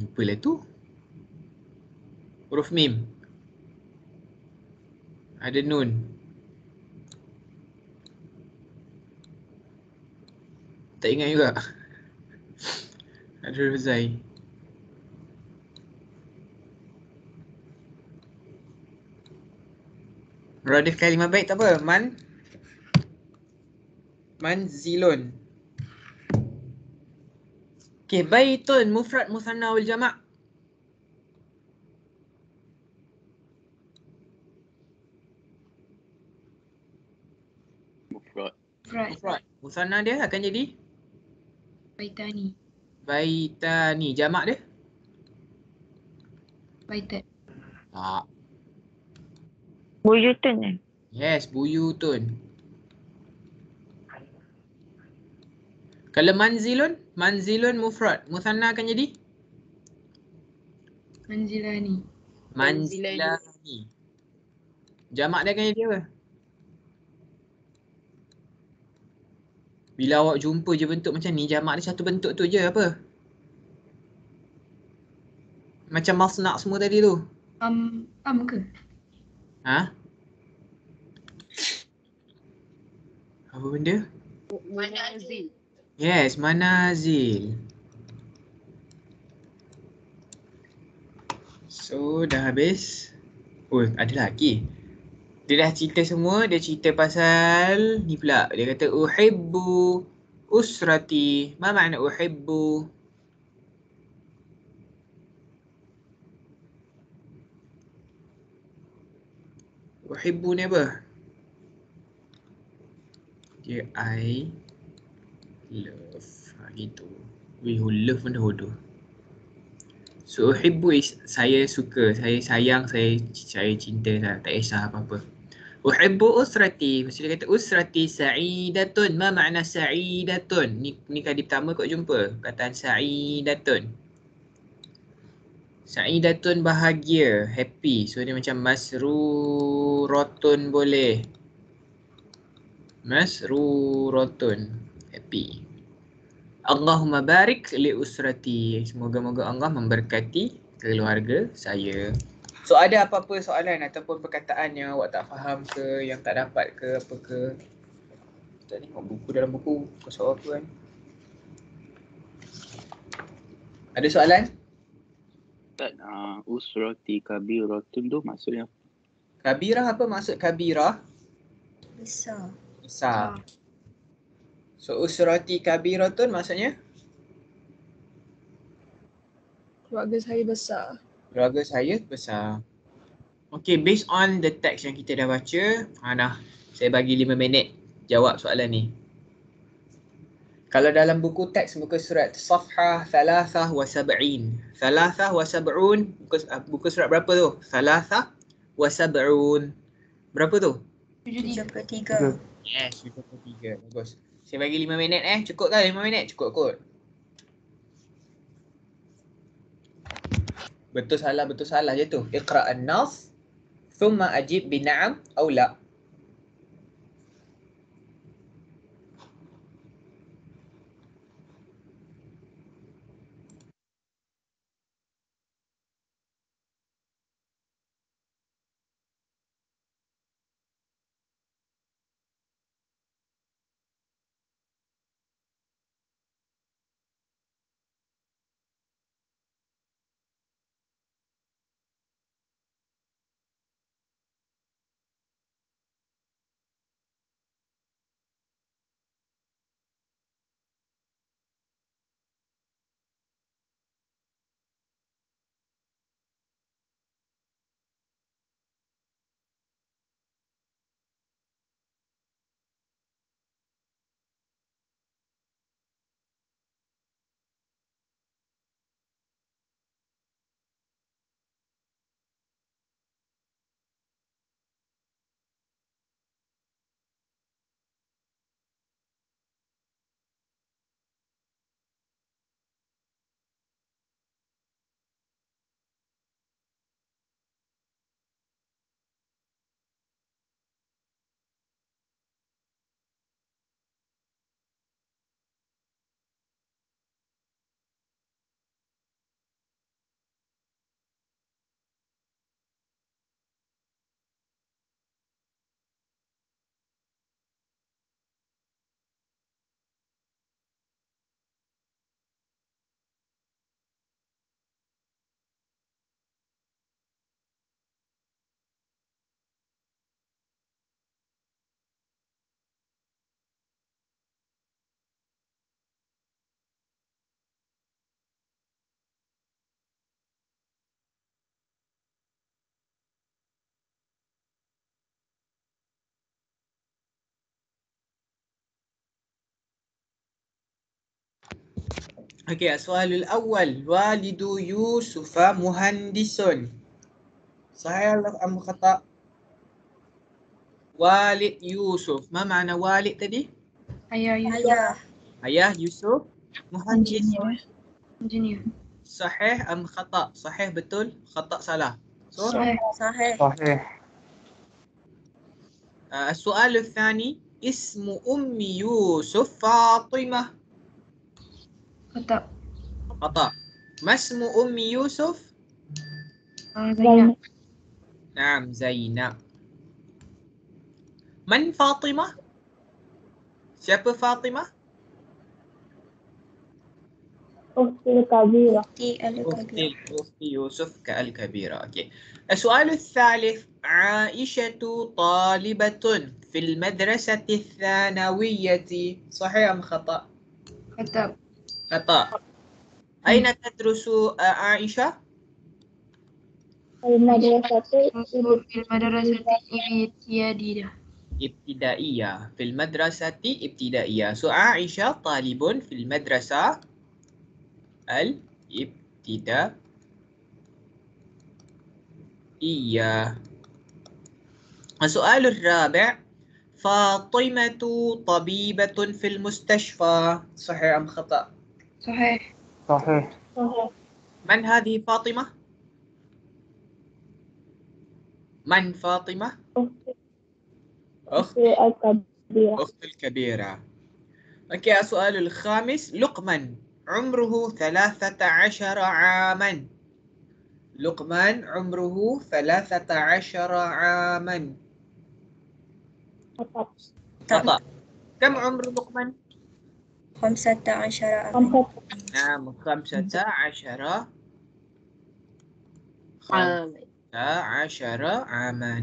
[SPEAKER 1] Lupa lah tu. Huruf mim. Ada nun. Tak ingat juga. Ada Rozai. Radif kalimah baik tak apa. Man. Manzilun. Okay, baitun mufrad musanna wal jama'.
[SPEAKER 8] Mufrad.
[SPEAKER 1] Mufrad. Musanna dia akan jadi
[SPEAKER 2] Baitani.
[SPEAKER 1] baitani. Jamak dia?
[SPEAKER 2] Baitat.
[SPEAKER 1] Tak.
[SPEAKER 9] Buyutun eh.
[SPEAKER 1] Yes, buyutun. Kalau manzilun, manzilun mufrad. Musanna akan jadi
[SPEAKER 2] Manzilani.
[SPEAKER 5] Manzilani.
[SPEAKER 1] manzilani. Jamak dia akan jadi apa? Bila awak jumpa je bentuk macam ni, jamak dia satu bentuk tu je apa? Macam masnak semua tadi tu.
[SPEAKER 2] Am, am ke?
[SPEAKER 1] Ha? Apa benda?
[SPEAKER 5] Manazil.
[SPEAKER 1] Yes, manazil. So dah habis. Oh, ada lagi. Dia dah cerita semua, dia cerita pasal ni pula. Dia kata uhibbu usrati. Ma makna uhibbu? Uhibbu ni apa? Dia I love. Ha, gitu. We who love pun dah hodoh. So uhibbu is saya suka, saya sayang, saya saya cinta. Tak kisah apa-apa. Uhibbu usrati. Mesti dia kata usrati sa'idatun. Ma makna sa'idatun? Ni, ni kali pertama kau jumpa. Kataan sa'idatun. Sa'idatun bahagia, happy. So dia macam masruratun boleh. Masruratun, happy. Allahumma barik li usrati. Semoga-moga Allah memberkati keluarga saya. So ada apa-apa soalan ataupun perkataan yang awak tak faham ke, yang tak dapat ke apa ke? Tak tengok buku dalam buku kosong apa kan? Ada soalan?
[SPEAKER 8] Ustaz, uh, usrati kabiratun tu maksudnya?
[SPEAKER 1] Kabirah apa maksud kabirah?
[SPEAKER 3] Besar.
[SPEAKER 1] Besar. So usrati kabiratun maksudnya
[SPEAKER 10] Keluarga saya besar.
[SPEAKER 1] Keluarga saya besar. Okay, based on the text yang kita dah baca, ha dah, saya bagi 5 minit jawab soalan ni. Kalau dalam buku teks muka surat Safha Thalathah wa Sab'in. Thalathah wa Sab'un, buku, uh, buku surat berapa tu? Thalathah wa Sab'un. Berapa tu?
[SPEAKER 2] Tujuh tiga.
[SPEAKER 3] 73.
[SPEAKER 1] Yes, 73. Bagus. Saya bagi 5 minit eh. Cukup kan 5 minit? Cukup kot. Betul salah betul salah je tu. Iqra an-nas thumma ajib bi na'am aw la. Okey, soalul awal. Walidu Yusufa muhandisun. Sahih Allah am khata? Walid Yusuf. Ma makna walid tadi?
[SPEAKER 2] Ayah Yusuf.
[SPEAKER 3] Ayah.
[SPEAKER 1] Ayah Yusuf muhandisun.
[SPEAKER 2] Engineer. Engineer.
[SPEAKER 1] Sahih am khata? Sahih betul, khata salah. So,
[SPEAKER 2] Sahih.
[SPEAKER 3] Sahih.
[SPEAKER 4] Sahih.
[SPEAKER 1] uh, السؤال الثاني اسم أم يوسف فاطمة
[SPEAKER 2] Kata.
[SPEAKER 1] خطأ ما اسم أم يوسف؟
[SPEAKER 2] Ah, Zainab.
[SPEAKER 1] نعم زينب من فاطمة؟ Siapa Fatimah?
[SPEAKER 9] أختي الكبيرة
[SPEAKER 3] Ti al-kabir.
[SPEAKER 1] أختي أختي يوسف كالكبيرة أوكي السؤال الثالث عائشة طالبة في المدرسة الثانوية صحيح أم خطأ؟
[SPEAKER 2] Kata.
[SPEAKER 1] خطأ أين تدرس عائشة؟
[SPEAKER 9] المدرسة
[SPEAKER 2] في المدرسة الابتدائية.
[SPEAKER 1] ابتدائية في المدرسة ابتدائية سو عائشة طالب في المدرسة الابتدائية السؤال الرابع فاطمة طبيبة في المستشفى صحيح أم خطأ؟
[SPEAKER 2] صحيح.
[SPEAKER 4] Sahih.
[SPEAKER 9] صحيح
[SPEAKER 1] من هذه فاطمة؟ من فاطمة؟
[SPEAKER 9] أختي
[SPEAKER 1] أخت
[SPEAKER 9] أختي الكبيرة
[SPEAKER 1] أخت الكبيرة أوكي السؤال الخامس لقمان عمره ثلاثة عشر عاما لقمان عمره ثلاثة عشر عاما
[SPEAKER 9] خطأ
[SPEAKER 1] كم عمر لقمان؟
[SPEAKER 3] خمسة عشر عاما
[SPEAKER 9] خمسة
[SPEAKER 1] نعم خمسة عشر
[SPEAKER 5] عام
[SPEAKER 1] خمسة عشر عاما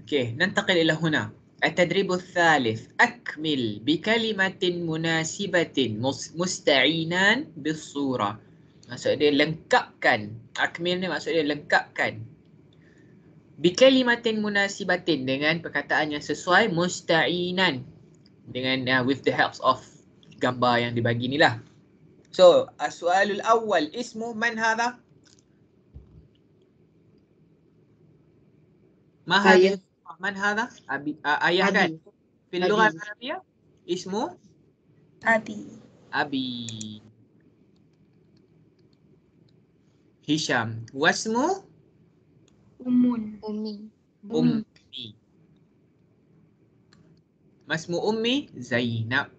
[SPEAKER 1] أوكي ننتقل إلى هنا التدريب الثالث أكمل بكلمة مناسبة مس- مستعينا بالصورة Maksud dia lengkapkan. Akmil ni maksud dia lengkapkan. Bikalimatin munasibatin dengan perkataan yang sesuai musta'inan. Dengan uh, with the help of gambar yang dibagi ni lah. So, soalul awal ismu man hadha? Maha man hadha? Abi, uh,
[SPEAKER 5] ayah
[SPEAKER 1] Abi. kan? Fil
[SPEAKER 5] lughah
[SPEAKER 1] Arabiyah ismu
[SPEAKER 3] Abi.
[SPEAKER 1] Abi. Hisham. Wasmu?
[SPEAKER 2] Umun.
[SPEAKER 6] Umi.
[SPEAKER 1] Ummi. Masmu Ummi Zainab.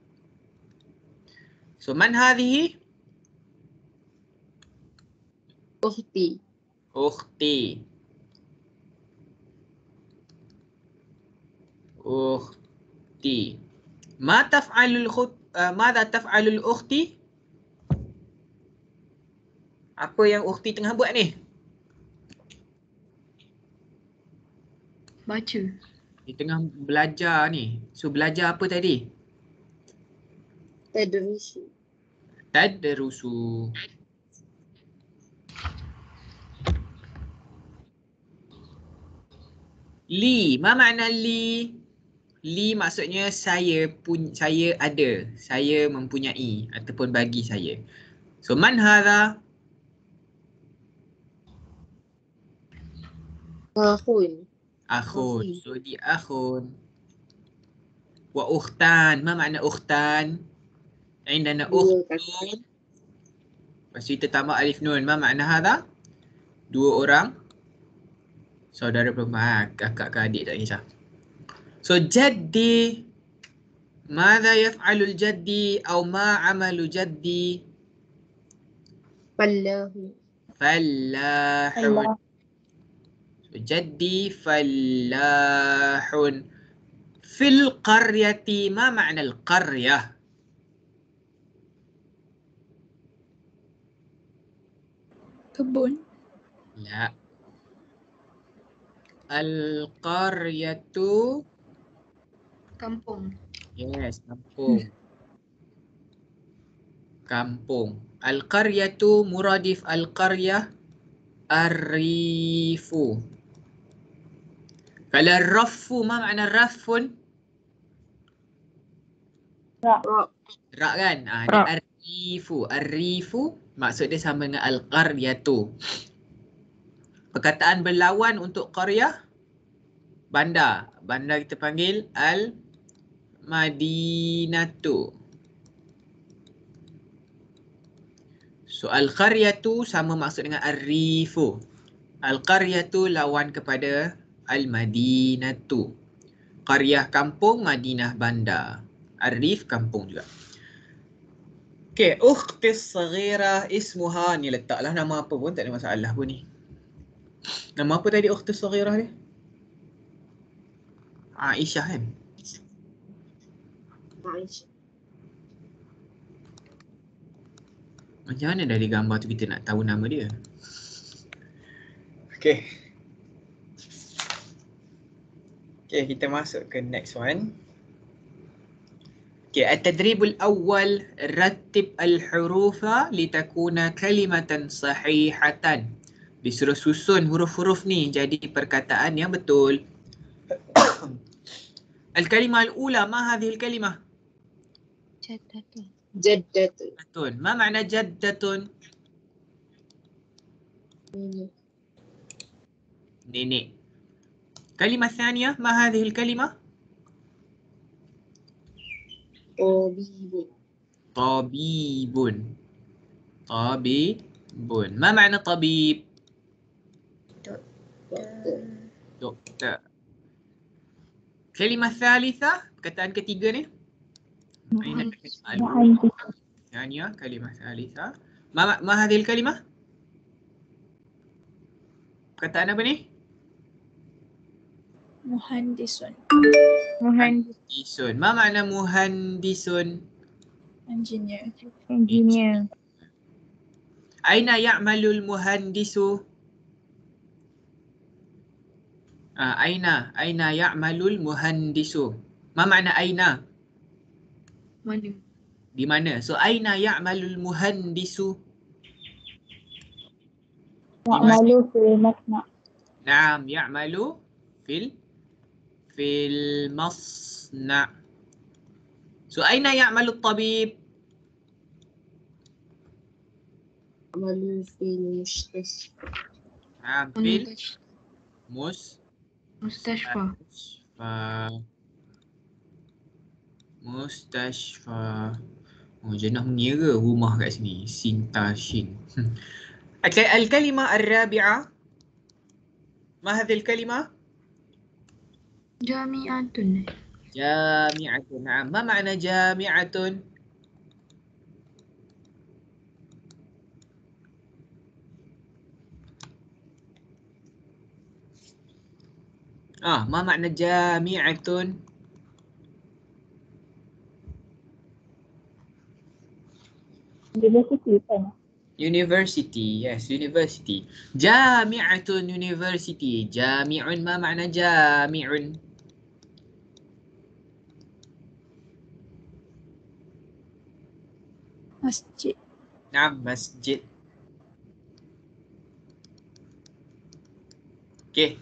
[SPEAKER 1] So man hadhihi?
[SPEAKER 5] أختي
[SPEAKER 1] أختي أختي ما تفعل الخط آه ماذا تفعل الأخت؟ Apa yang ukhti tengah buat ni?
[SPEAKER 2] Baca.
[SPEAKER 1] Dia tengah belajar ni. So belajar apa tadi?
[SPEAKER 5] تدرس
[SPEAKER 1] Tadrusu. Li, ma makna li? Li maksudnya saya pun saya ada, saya mempunyai ataupun bagi saya. So man hadha?
[SPEAKER 5] أخون
[SPEAKER 1] Akhun.
[SPEAKER 5] Akhi.
[SPEAKER 1] So di akhun. Wa ukhtan, ma makna ukhtan? Indana
[SPEAKER 5] Dua
[SPEAKER 1] ukhtun. Lepas tu kita tambah alif nun. Ma makna hadha? Dua orang saudara perempuan. Ha, kakak ke adik tak kisah. So jaddi ماذا يفعل الجدي أو ما عمل جدي
[SPEAKER 5] فلاح
[SPEAKER 1] فلاح
[SPEAKER 9] Allah.
[SPEAKER 1] So, جدي فلاح في القرية ما معنى القرية
[SPEAKER 10] kebun.
[SPEAKER 1] La. Al-qaryatu
[SPEAKER 2] kampung.
[SPEAKER 1] Yes, kampung. Hmm. Kampung. Al-qaryatu muradif al-qaryah arifu. Kalau raffu, ma makna raffun?
[SPEAKER 9] Ra.
[SPEAKER 1] Ra, kan? Ah, ha, arifu. Arifu. Maksud dia sama dengan al-qaryatu. Perkataan berlawan untuk qaryah bandar. Bandar kita panggil al-madinatu. So al-qaryatu sama maksud dengan ar-rifu. Al-qaryatu lawan kepada al-madinatu. Qaryah kampung, Madinah bandar. Ar-rif kampung juga. Okay, ukhti saghira ismuha ni letak lah nama apa pun tak ada masalah pun ni. Nama apa tadi ukhti saghira ni? Aisyah kan?
[SPEAKER 5] Aisyah.
[SPEAKER 1] Macam mana dari gambar tu kita nak tahu nama dia? Okay. Okay, kita masuk ke next one. التدريب الأول رتب الحروف لتكون كلمة صحيحة. Disuruh susun huruf-huruf ni jadi perkataan yang betul. الكلمة الأولى ما هذه الكلمة؟
[SPEAKER 5] جدة
[SPEAKER 1] جدة ما معنى جدة؟ نيني الكلمة الثانية ما هذه الكلمة؟
[SPEAKER 5] Tabibun.
[SPEAKER 1] Tabibun. Tabibun. Ma makna tabib? Doktor. Doktor. Kalimah thalitha, perkataan ketiga ni. Aina kalimah.
[SPEAKER 9] Yani
[SPEAKER 1] ya, kalimah thalitha. Ma ma hadhihi kalimah? Perkataan apa ni?
[SPEAKER 10] Muhandisun.
[SPEAKER 1] Muhandisun. Ma makna muhandisun?
[SPEAKER 10] Engineer.
[SPEAKER 9] Engineer.
[SPEAKER 1] Aina ya'malul muhandisu? Ah, aina, aina ya'malul muhandisu? Ma makna aina?
[SPEAKER 2] Mana?
[SPEAKER 1] Di mana? So aina ya'malul muhandisu?
[SPEAKER 9] Ya'malu fi masna.
[SPEAKER 1] Naam, ya'malu fil في المصنع سو أين يعمل الطبيب؟
[SPEAKER 5] يعمل في المستشفى
[SPEAKER 1] نعم
[SPEAKER 2] في
[SPEAKER 1] المستشفى
[SPEAKER 2] مستشفى
[SPEAKER 1] Mustafa. هم je nak mengira rumah kat sini. Sintashin. الكلمة الرابعة ما هذه الكلمة؟
[SPEAKER 2] Jami'atun.
[SPEAKER 1] Jami'atun. Nah, Ma makna jami'atun? Ah, ma makna jami'atun?
[SPEAKER 9] University. Kan?
[SPEAKER 1] University. Yes, university. Jami'atun university. Jami'un ma makna jami'un? Jami'un.
[SPEAKER 10] Masjid.
[SPEAKER 1] Naam, masjid. Okay.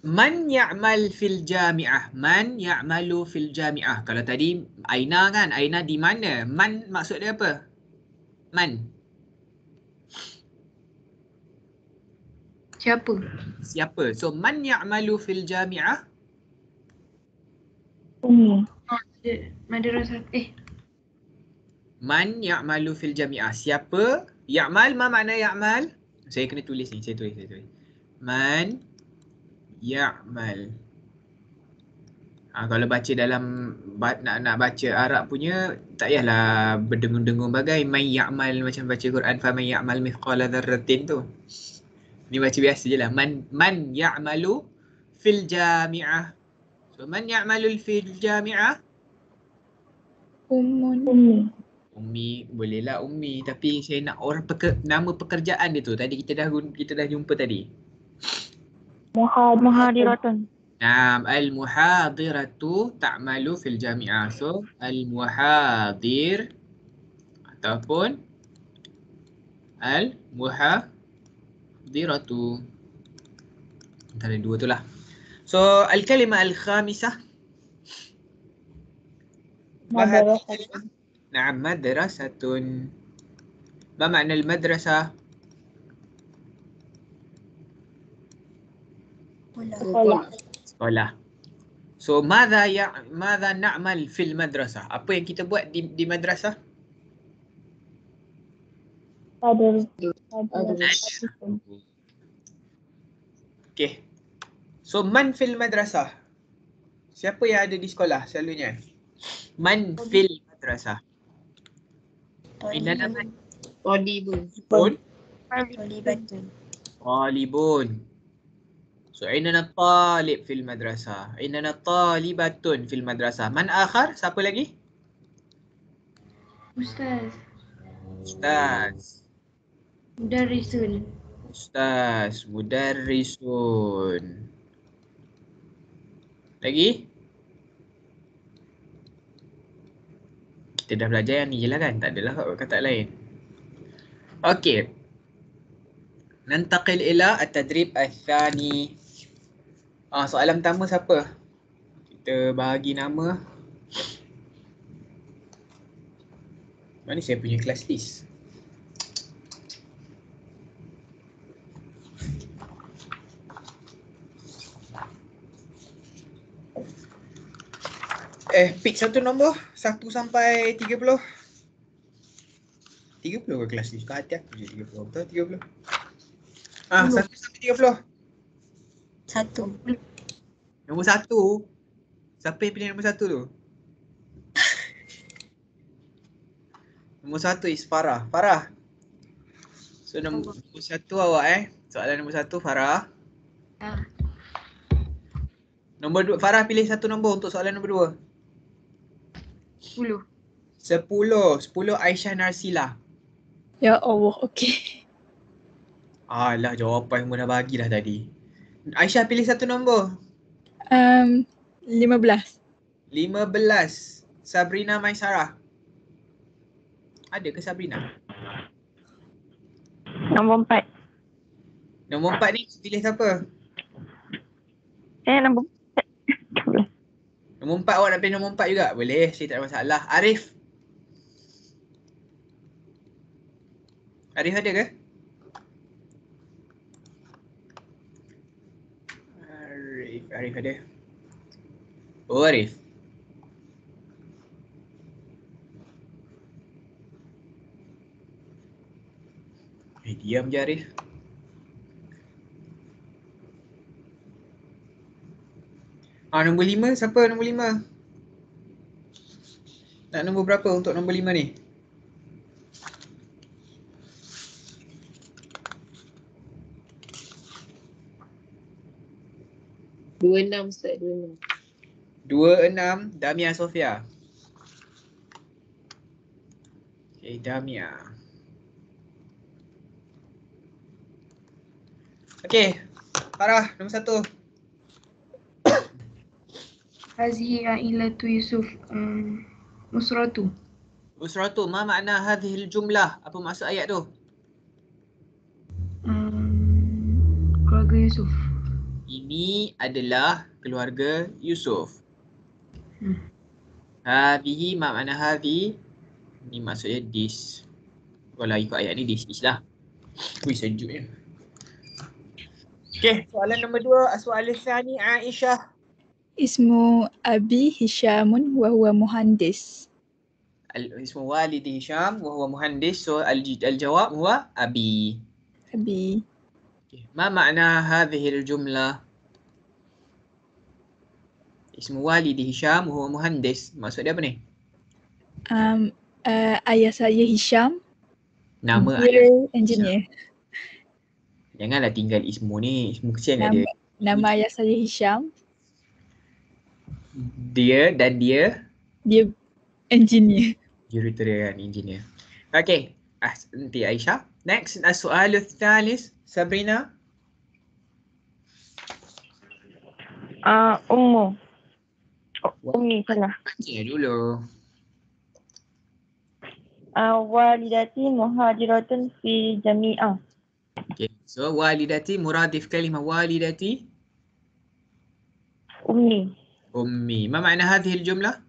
[SPEAKER 1] Man ya'mal fil jami'ah. Man ya'malu fil jami'ah. Kalau tadi Aina kan, Aina di mana? Man maksud dia apa? Man.
[SPEAKER 2] Siapa?
[SPEAKER 1] Siapa? So man ya'malu fil jami'ah?
[SPEAKER 9] Umi.
[SPEAKER 2] Madrasah. Eh,
[SPEAKER 1] Man ya'malu fil jami'ah. Siapa? Ya'mal, ma makna ya'mal? Saya kena tulis ni, saya tulis, saya tulis. Man ya'mal. Ha, kalau baca dalam ba- nak nak baca Arab punya tak payahlah berdengung-dengung bagai man ya'mal macam baca Quran fa man ya'mal mithqala dzarratin tu. Ni baca biasa je lah. Man man ya'malu fil jami'ah. So man ya'malu fil jami'ah
[SPEAKER 10] Umun.
[SPEAKER 9] Umi.
[SPEAKER 1] Umi bolehlah Umi tapi saya nak orang peker, nama pekerjaan dia tu. Tadi kita dah kita dah jumpa tadi.
[SPEAKER 9] Muhad.
[SPEAKER 6] Muhadiratun.
[SPEAKER 1] Naam al-muhadiratu ta'malu fil jami'ah. So al-muhadir ataupun al-muhadiratu. Antara dua tu lah. So al-kalimah al-khamisah.
[SPEAKER 9] Madrasah.
[SPEAKER 1] نعم مدرسة ما معنى المدرسة؟
[SPEAKER 3] Sekolah.
[SPEAKER 1] Sekolah. So ماذا يع... ماذا نعمل في المدرسة؟ Apa yang kita buat di di madrasah?
[SPEAKER 9] Ada.
[SPEAKER 5] Madrasah.
[SPEAKER 1] Okay. So man fil madrasah. Siapa yang ada di sekolah selalunya? Man fil madrasah. Inna nama
[SPEAKER 5] Talibun.
[SPEAKER 1] pun
[SPEAKER 3] Tolibatun.
[SPEAKER 1] talibun. So indana talib fil madrasah. Indana talibatun fil madrasah. Man akhar? Siapa lagi?
[SPEAKER 2] Ustaz.
[SPEAKER 1] Ustaz.
[SPEAKER 2] Mudarrisun.
[SPEAKER 1] Ustaz, mudarrisun. Lagi? Kita dah belajar yang ni je lah kan? Tak adalah kata lain. Okey. Nantaqil ila at-tadrib al-thani. Ah, soalan pertama siapa? Kita bahagi nama. Mana saya punya class list? Eh, pick satu nombor. Satu sampai tiga puluh. Tiga puluh ke kelas ni? Suka hati aku je tiga puluh. Betul tiga puluh? Ah,
[SPEAKER 3] Puluh.
[SPEAKER 1] satu sampai tiga puluh.
[SPEAKER 3] Satu.
[SPEAKER 1] Nombor satu. Siapa yang pilih nombor satu tu? nombor satu is Farah. Farah. So nombor, nombor satu awak eh. Soalan nombor satu Farah.
[SPEAKER 2] Ah.
[SPEAKER 1] Nombor dua, Farah pilih satu nombor untuk soalan nombor dua.
[SPEAKER 2] Sepuluh.
[SPEAKER 1] Sepuluh. Sepuluh Aisyah Narsila.
[SPEAKER 10] Ya Allah, okey.
[SPEAKER 1] Alah jawapan yang dah bagi dah tadi. Aisyah pilih satu nombor.
[SPEAKER 10] Um, 15.
[SPEAKER 1] Lima belas. Sabrina Maisarah. Ada ke Sabrina?
[SPEAKER 6] Nombor empat.
[SPEAKER 1] Nombor empat ni pilih siapa?
[SPEAKER 6] Eh, nombor
[SPEAKER 1] Nombor empat awak nak pilih nombor empat juga? Boleh, saya tak ada masalah. Arif. Arif ada ke? Arif, Arif ada. Oh Arif. Eh diam je Arif. Ah, nombor lima, siapa nombor lima? Nak nombor berapa untuk nombor lima ni?
[SPEAKER 5] Dua enam Ustaz, dua enam.
[SPEAKER 1] Dua enam, Damia Sofia. Okay, Damia. Okay, Farah, nombor satu.
[SPEAKER 2] Hazihi ailatu Yusuf. Um, Usratu.
[SPEAKER 1] Usratu, ma makna hadhil jumlah? Apa maksud ayat tu?
[SPEAKER 2] Um, keluarga Yusuf.
[SPEAKER 1] Ini adalah keluarga Yusuf.
[SPEAKER 2] Hmm.
[SPEAKER 1] Hadhihi, ma makna hadhi? Ni maksudnya this. Kalau ikut ayat ni this is lah. Ui sejuknya. Okay, soalan nombor dua. Soalan thani Aisyah.
[SPEAKER 10] Ismu Abi Hishamun wa huwa muhandis.
[SPEAKER 1] Al- Ismu walidi Hisham wa huwa muhandis. So al- al-jawab huwa Abi.
[SPEAKER 10] Abi.
[SPEAKER 1] Ma makna hadhihi al-jumlah? Ismu walidi Hisham wa huwa muhandis. Maksud dia apa ni?
[SPEAKER 10] Um, uh, ayah saya Hisham.
[SPEAKER 1] Nama ayah.
[SPEAKER 10] Dia engineer.
[SPEAKER 1] Janganlah tinggal ismu ni. Ismu kecil dengan dia.
[SPEAKER 10] Nama, nama ayah saya Hisham.
[SPEAKER 1] Dia dan dia
[SPEAKER 10] Dia engineer.
[SPEAKER 1] juruteraan engineer. Okay. Ah, nanti Aisyah. Next, soal thalis. Sabrina.
[SPEAKER 6] Uh, Ummu. Oh, Ummi salah.
[SPEAKER 1] Baca dulu.
[SPEAKER 6] Uh, walidati muhajiratun fi jami'ah.
[SPEAKER 1] Okay. So, walidati muradif kalimah walidati
[SPEAKER 6] Ummi.
[SPEAKER 1] أمي ما معنى هذه الجملة؟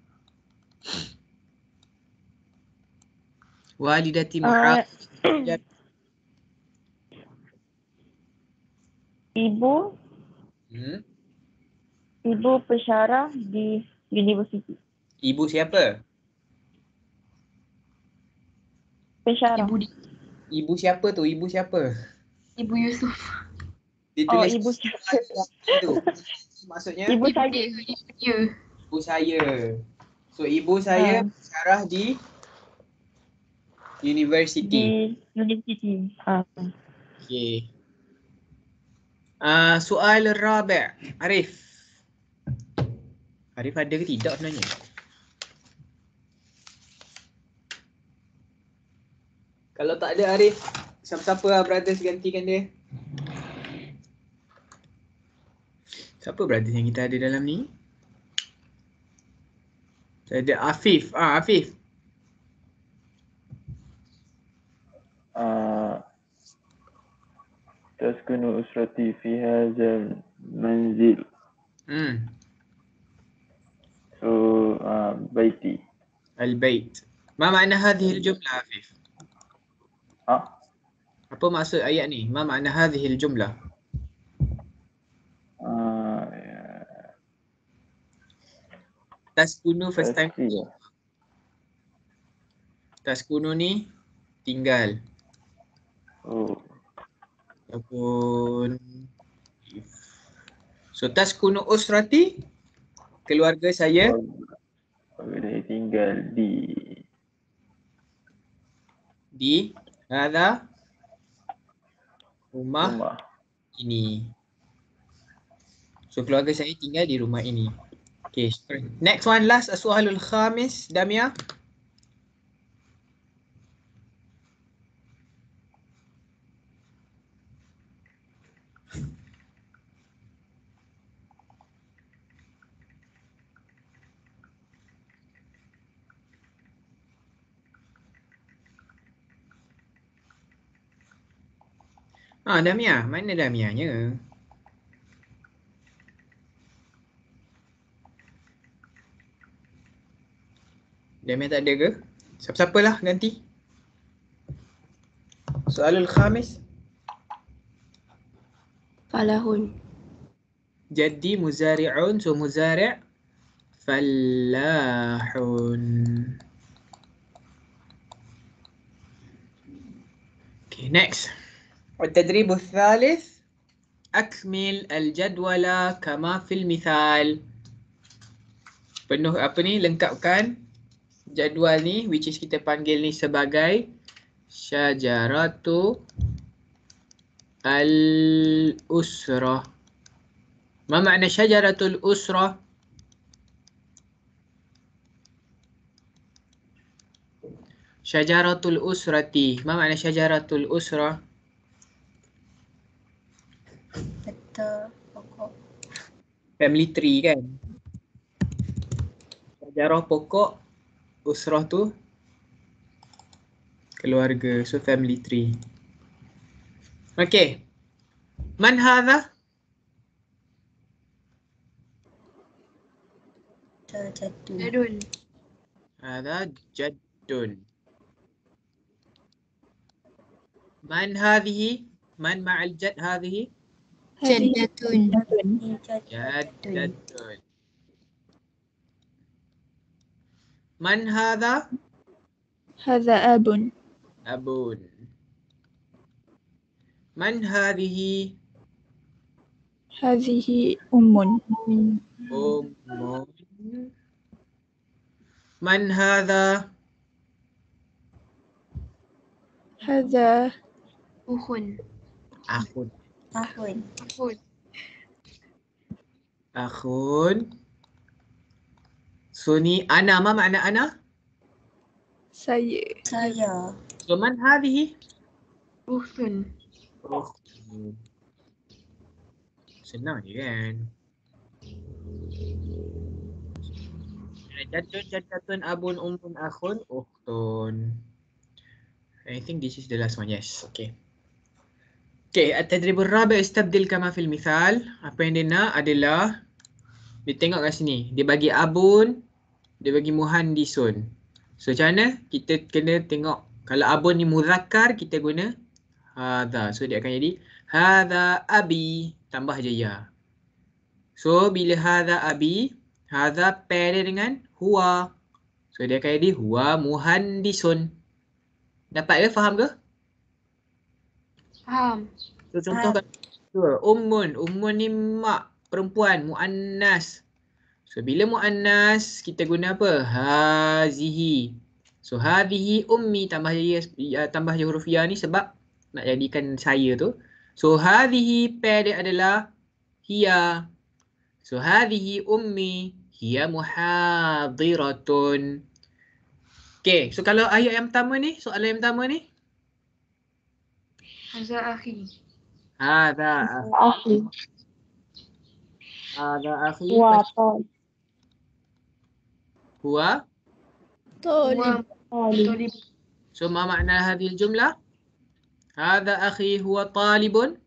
[SPEAKER 1] والدتي
[SPEAKER 6] Uh,
[SPEAKER 1] محافظة
[SPEAKER 6] ibu
[SPEAKER 1] hmm?
[SPEAKER 6] ibu pensyarah di universiti.
[SPEAKER 1] Ibu siapa?
[SPEAKER 6] Pensyarah.
[SPEAKER 2] Ibu di,
[SPEAKER 1] Ibu siapa tu? Ibu siapa?
[SPEAKER 2] Ibu Yusuf.
[SPEAKER 1] Dia
[SPEAKER 6] Oh,
[SPEAKER 1] tulis
[SPEAKER 6] ibu siapa?
[SPEAKER 1] Maksudnya
[SPEAKER 6] Ibu
[SPEAKER 2] Ibu
[SPEAKER 6] saya.
[SPEAKER 2] ibu
[SPEAKER 1] saya. So ibu saya
[SPEAKER 6] Ah.
[SPEAKER 1] pensyarah di university.
[SPEAKER 6] di universiti. Ah.
[SPEAKER 1] Okay. Uh, soal rabi' Arif. Arif ada ke tidak sebenarnya? Kalau tak ada Arif, siapa-siapa lah brothers gantikan dia. Siapa brothers yang kita ada dalam ni? Saya ada Afif. Ah, ha, Afif.
[SPEAKER 11] Ah. Taskunu usrati fi hazal manzil.
[SPEAKER 1] Hmm.
[SPEAKER 11] So, uh, baiti.
[SPEAKER 1] Al-bait. Ma makna hadhihi al-jumlah, Afif?
[SPEAKER 11] Ha?
[SPEAKER 1] Apa maksud ayat ni? Ma makna hadhihi al-jumlah?
[SPEAKER 11] Tas
[SPEAKER 1] kuno first time
[SPEAKER 11] kuno.
[SPEAKER 1] Tas kuno ni tinggal.
[SPEAKER 11] Oh.
[SPEAKER 1] Ataupun So tas kuno Osrati keluarga saya keluarga
[SPEAKER 11] saya tinggal di
[SPEAKER 1] di ada rumah,
[SPEAKER 11] rumah
[SPEAKER 1] ini. So keluarga saya tinggal di rumah ini. Okay, next one last soalul khamis Damia. Ah, Damia. Mana Damianya? Damia tak ada ke? Siapa-siapa lah ganti. Soalul khamis.
[SPEAKER 2] Falahun.
[SPEAKER 1] Jadi muzari'un. So muzari' falahun. Okay, next. والتدريب الثالث أكمل الجدول كما في المثال penuh apa ni lengkapkan jadual ni which is kita panggil ni sebagai syajaratu al-usrah. Ma makna syajaratul usrah? Syajaratul usrati. Ma makna syajaratul usrah?
[SPEAKER 3] Peta pokok.
[SPEAKER 1] Family tree kan? Syajarah pokok usrah tu keluarga so family tree. Okey. Man hadha?
[SPEAKER 2] Jaddun
[SPEAKER 1] hadha jaddun man hadhihi? Man ma'al jad hadhihi?
[SPEAKER 3] Jaddatun
[SPEAKER 1] jaddatun من هذا؟
[SPEAKER 10] هذا أب
[SPEAKER 1] أب من هذه؟
[SPEAKER 10] هذه أم
[SPEAKER 1] أم من هذا؟
[SPEAKER 10] هذا
[SPEAKER 2] أخ
[SPEAKER 1] أخ
[SPEAKER 3] Ahun.
[SPEAKER 2] أخ
[SPEAKER 1] So ni ana ma makna ana?
[SPEAKER 10] Saya.
[SPEAKER 3] Saya.
[SPEAKER 1] So man
[SPEAKER 2] hadhihi?
[SPEAKER 1] Ruhsun. Senang je kan? Eh, jatun, jatun, abun, umun, akhun, uhtun. I think this is the last one. Yes. Okay. Okay, at-tadribul rabi istabdil kama fil mithal. Apa yang dia nak adalah dia tengok kat sini. Dia bagi abun, dia bagi muhandisun. So macam mana? Kita kena tengok kalau abun ni muzakkar kita guna hadha. So dia akan jadi hadha abi tambah je ya. So bila hadha abi, hadha pair dia dengan huwa. So dia akan jadi huwa muhandisun. Dapat ke? Faham ke?
[SPEAKER 2] Faham.
[SPEAKER 1] So contoh kan. Ummun. Ummun ni mak perempuan. Mu'annas. So bila mu'annas kita guna apa? Hazihi. So hadihi ummi tambah jadi ya, tambah je huruf ya ni sebab nak jadikan saya tu. So hadihi pair dia adalah hiya. So hadihi ummi hiya muhadiratun. Okay, so kalau ayat yang pertama ni, soalan yang pertama ni.
[SPEAKER 2] Hadha akhi.
[SPEAKER 1] Hadha
[SPEAKER 9] akhi.
[SPEAKER 1] Hadha akhi.
[SPEAKER 9] Wah,
[SPEAKER 1] هو
[SPEAKER 10] طالب
[SPEAKER 9] طالب
[SPEAKER 1] ثم معنى هذه الجملة هذا
[SPEAKER 9] أخي
[SPEAKER 1] هو طالب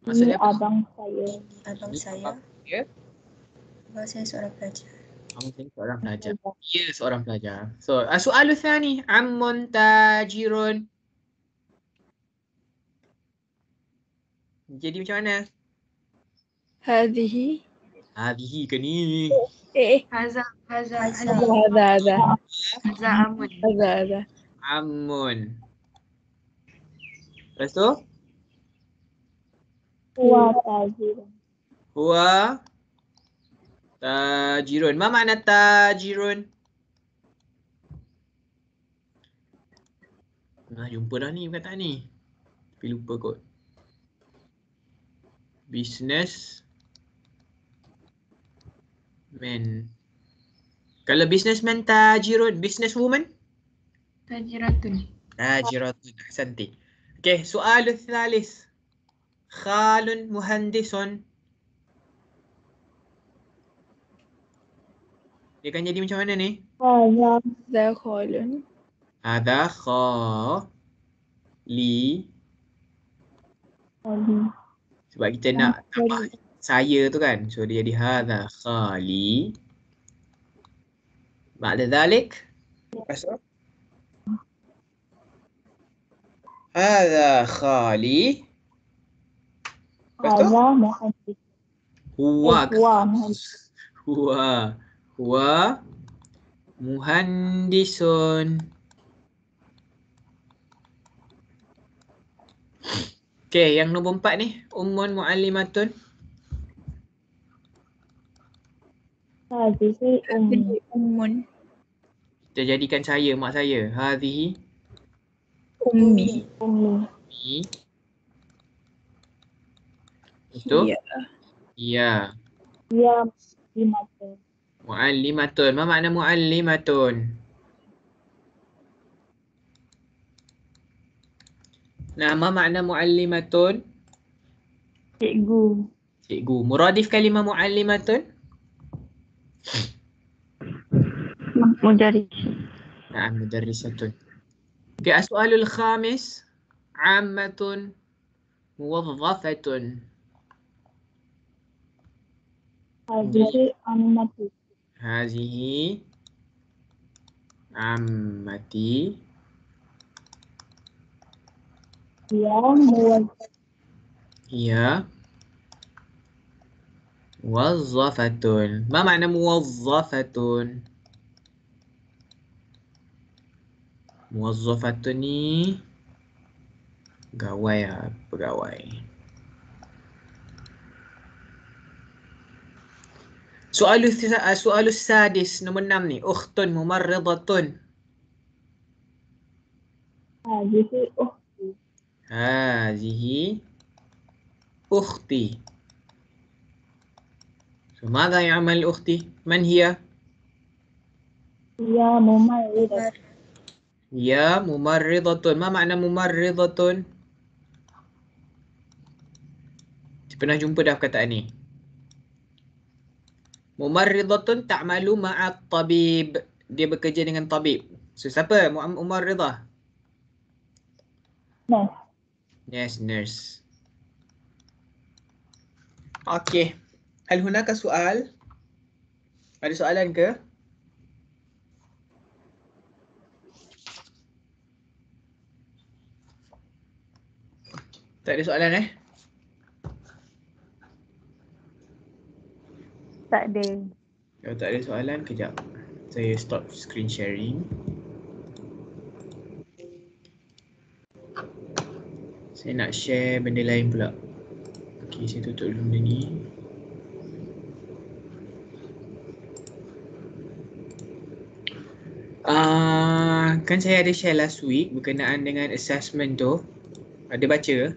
[SPEAKER 9] abang saya
[SPEAKER 3] abang saya abang saya seorang pelajar
[SPEAKER 1] abang saya seorang pelajar ya seorang pelajar so uh, soal الثاني ammun tajirun jadi macam mana
[SPEAKER 10] hadhihi
[SPEAKER 1] hadhihi ke ni
[SPEAKER 10] إيه
[SPEAKER 2] هذا هذا
[SPEAKER 3] Haza.
[SPEAKER 10] هذا هذا
[SPEAKER 2] هذا أمن
[SPEAKER 10] هذا هذا
[SPEAKER 1] Ammun. Lepas tu?
[SPEAKER 9] هو تاجر
[SPEAKER 1] Huwa tajirun. Ma makna tajirun? Nah, jumpa dah ni perkataan ni. Tapi lupa kot. Business Businessman. Kalau businessman Tajirun, businesswoman?
[SPEAKER 2] Tajiratun.
[SPEAKER 1] Tajiratun, Santi. Ah, okay, soal thalis. Khalun muhandisun. Dia akan jadi macam mana ni?
[SPEAKER 10] Ada khalun.
[SPEAKER 1] Ada khali.
[SPEAKER 9] Khali.
[SPEAKER 1] Sebab kita nak tambah saya tu kan. So dia jadi hadza khali. Ba'da dhalik. hadza khali. Huwa
[SPEAKER 9] muhaddith. Huwa.
[SPEAKER 1] Huwa. Huwa. Muhandisun. Okay, yang nombor empat ni. Umun. Ummun mu'allimatun.
[SPEAKER 9] Hadhihi ummi.
[SPEAKER 2] Umun.
[SPEAKER 1] Kita jadikan saya, mak saya. Hadhihi.
[SPEAKER 2] Ummi.
[SPEAKER 9] Ummi.
[SPEAKER 1] Itu?
[SPEAKER 10] Ya.
[SPEAKER 1] Ya.
[SPEAKER 9] Ya.
[SPEAKER 1] Mu'allimatun. Apa makna mu'allimatun? Nah, apa makna mu'allimatun?
[SPEAKER 6] Cikgu.
[SPEAKER 1] Cikgu. Muradif kalimah mu'allimatun?
[SPEAKER 6] Mudaris.
[SPEAKER 1] نعم مدرسة في السؤال الخامس عامة موظفة
[SPEAKER 9] Hadhihi ammatu.
[SPEAKER 1] هذه عمتي
[SPEAKER 9] Ya muwazzaf.
[SPEAKER 1] هي وظفة ما معنى موظفة موظفة ني pegawai lah pegawai سؤال السؤال السادس نمبر 6 أخت ممرضة
[SPEAKER 9] هذه أختي.
[SPEAKER 1] هذه أختي. فماذا يعمل أختي؟ من هي؟
[SPEAKER 9] Ya mumarridat.
[SPEAKER 1] هي ممرضة ما معنى ممرضة؟ Kita pernah jumpa dah perkataan ni. Mumarridatun ta'malu ma'at tabib. Dia bekerja dengan tabib. So siapa? Mu- Mumarridah.
[SPEAKER 9] Nurse.
[SPEAKER 1] Yes, nurse. Okay. Hal hunaka soal? Ada soalan ke? Tak ada soalan eh?
[SPEAKER 6] Tak ada.
[SPEAKER 1] Kalau tak ada soalan, kejap. Saya stop screen sharing. Saya nak share benda lain pula. Okay, saya tutup dulu benda ni. Ah, kan saya ada share last week berkenaan dengan assessment tu. Ada baca?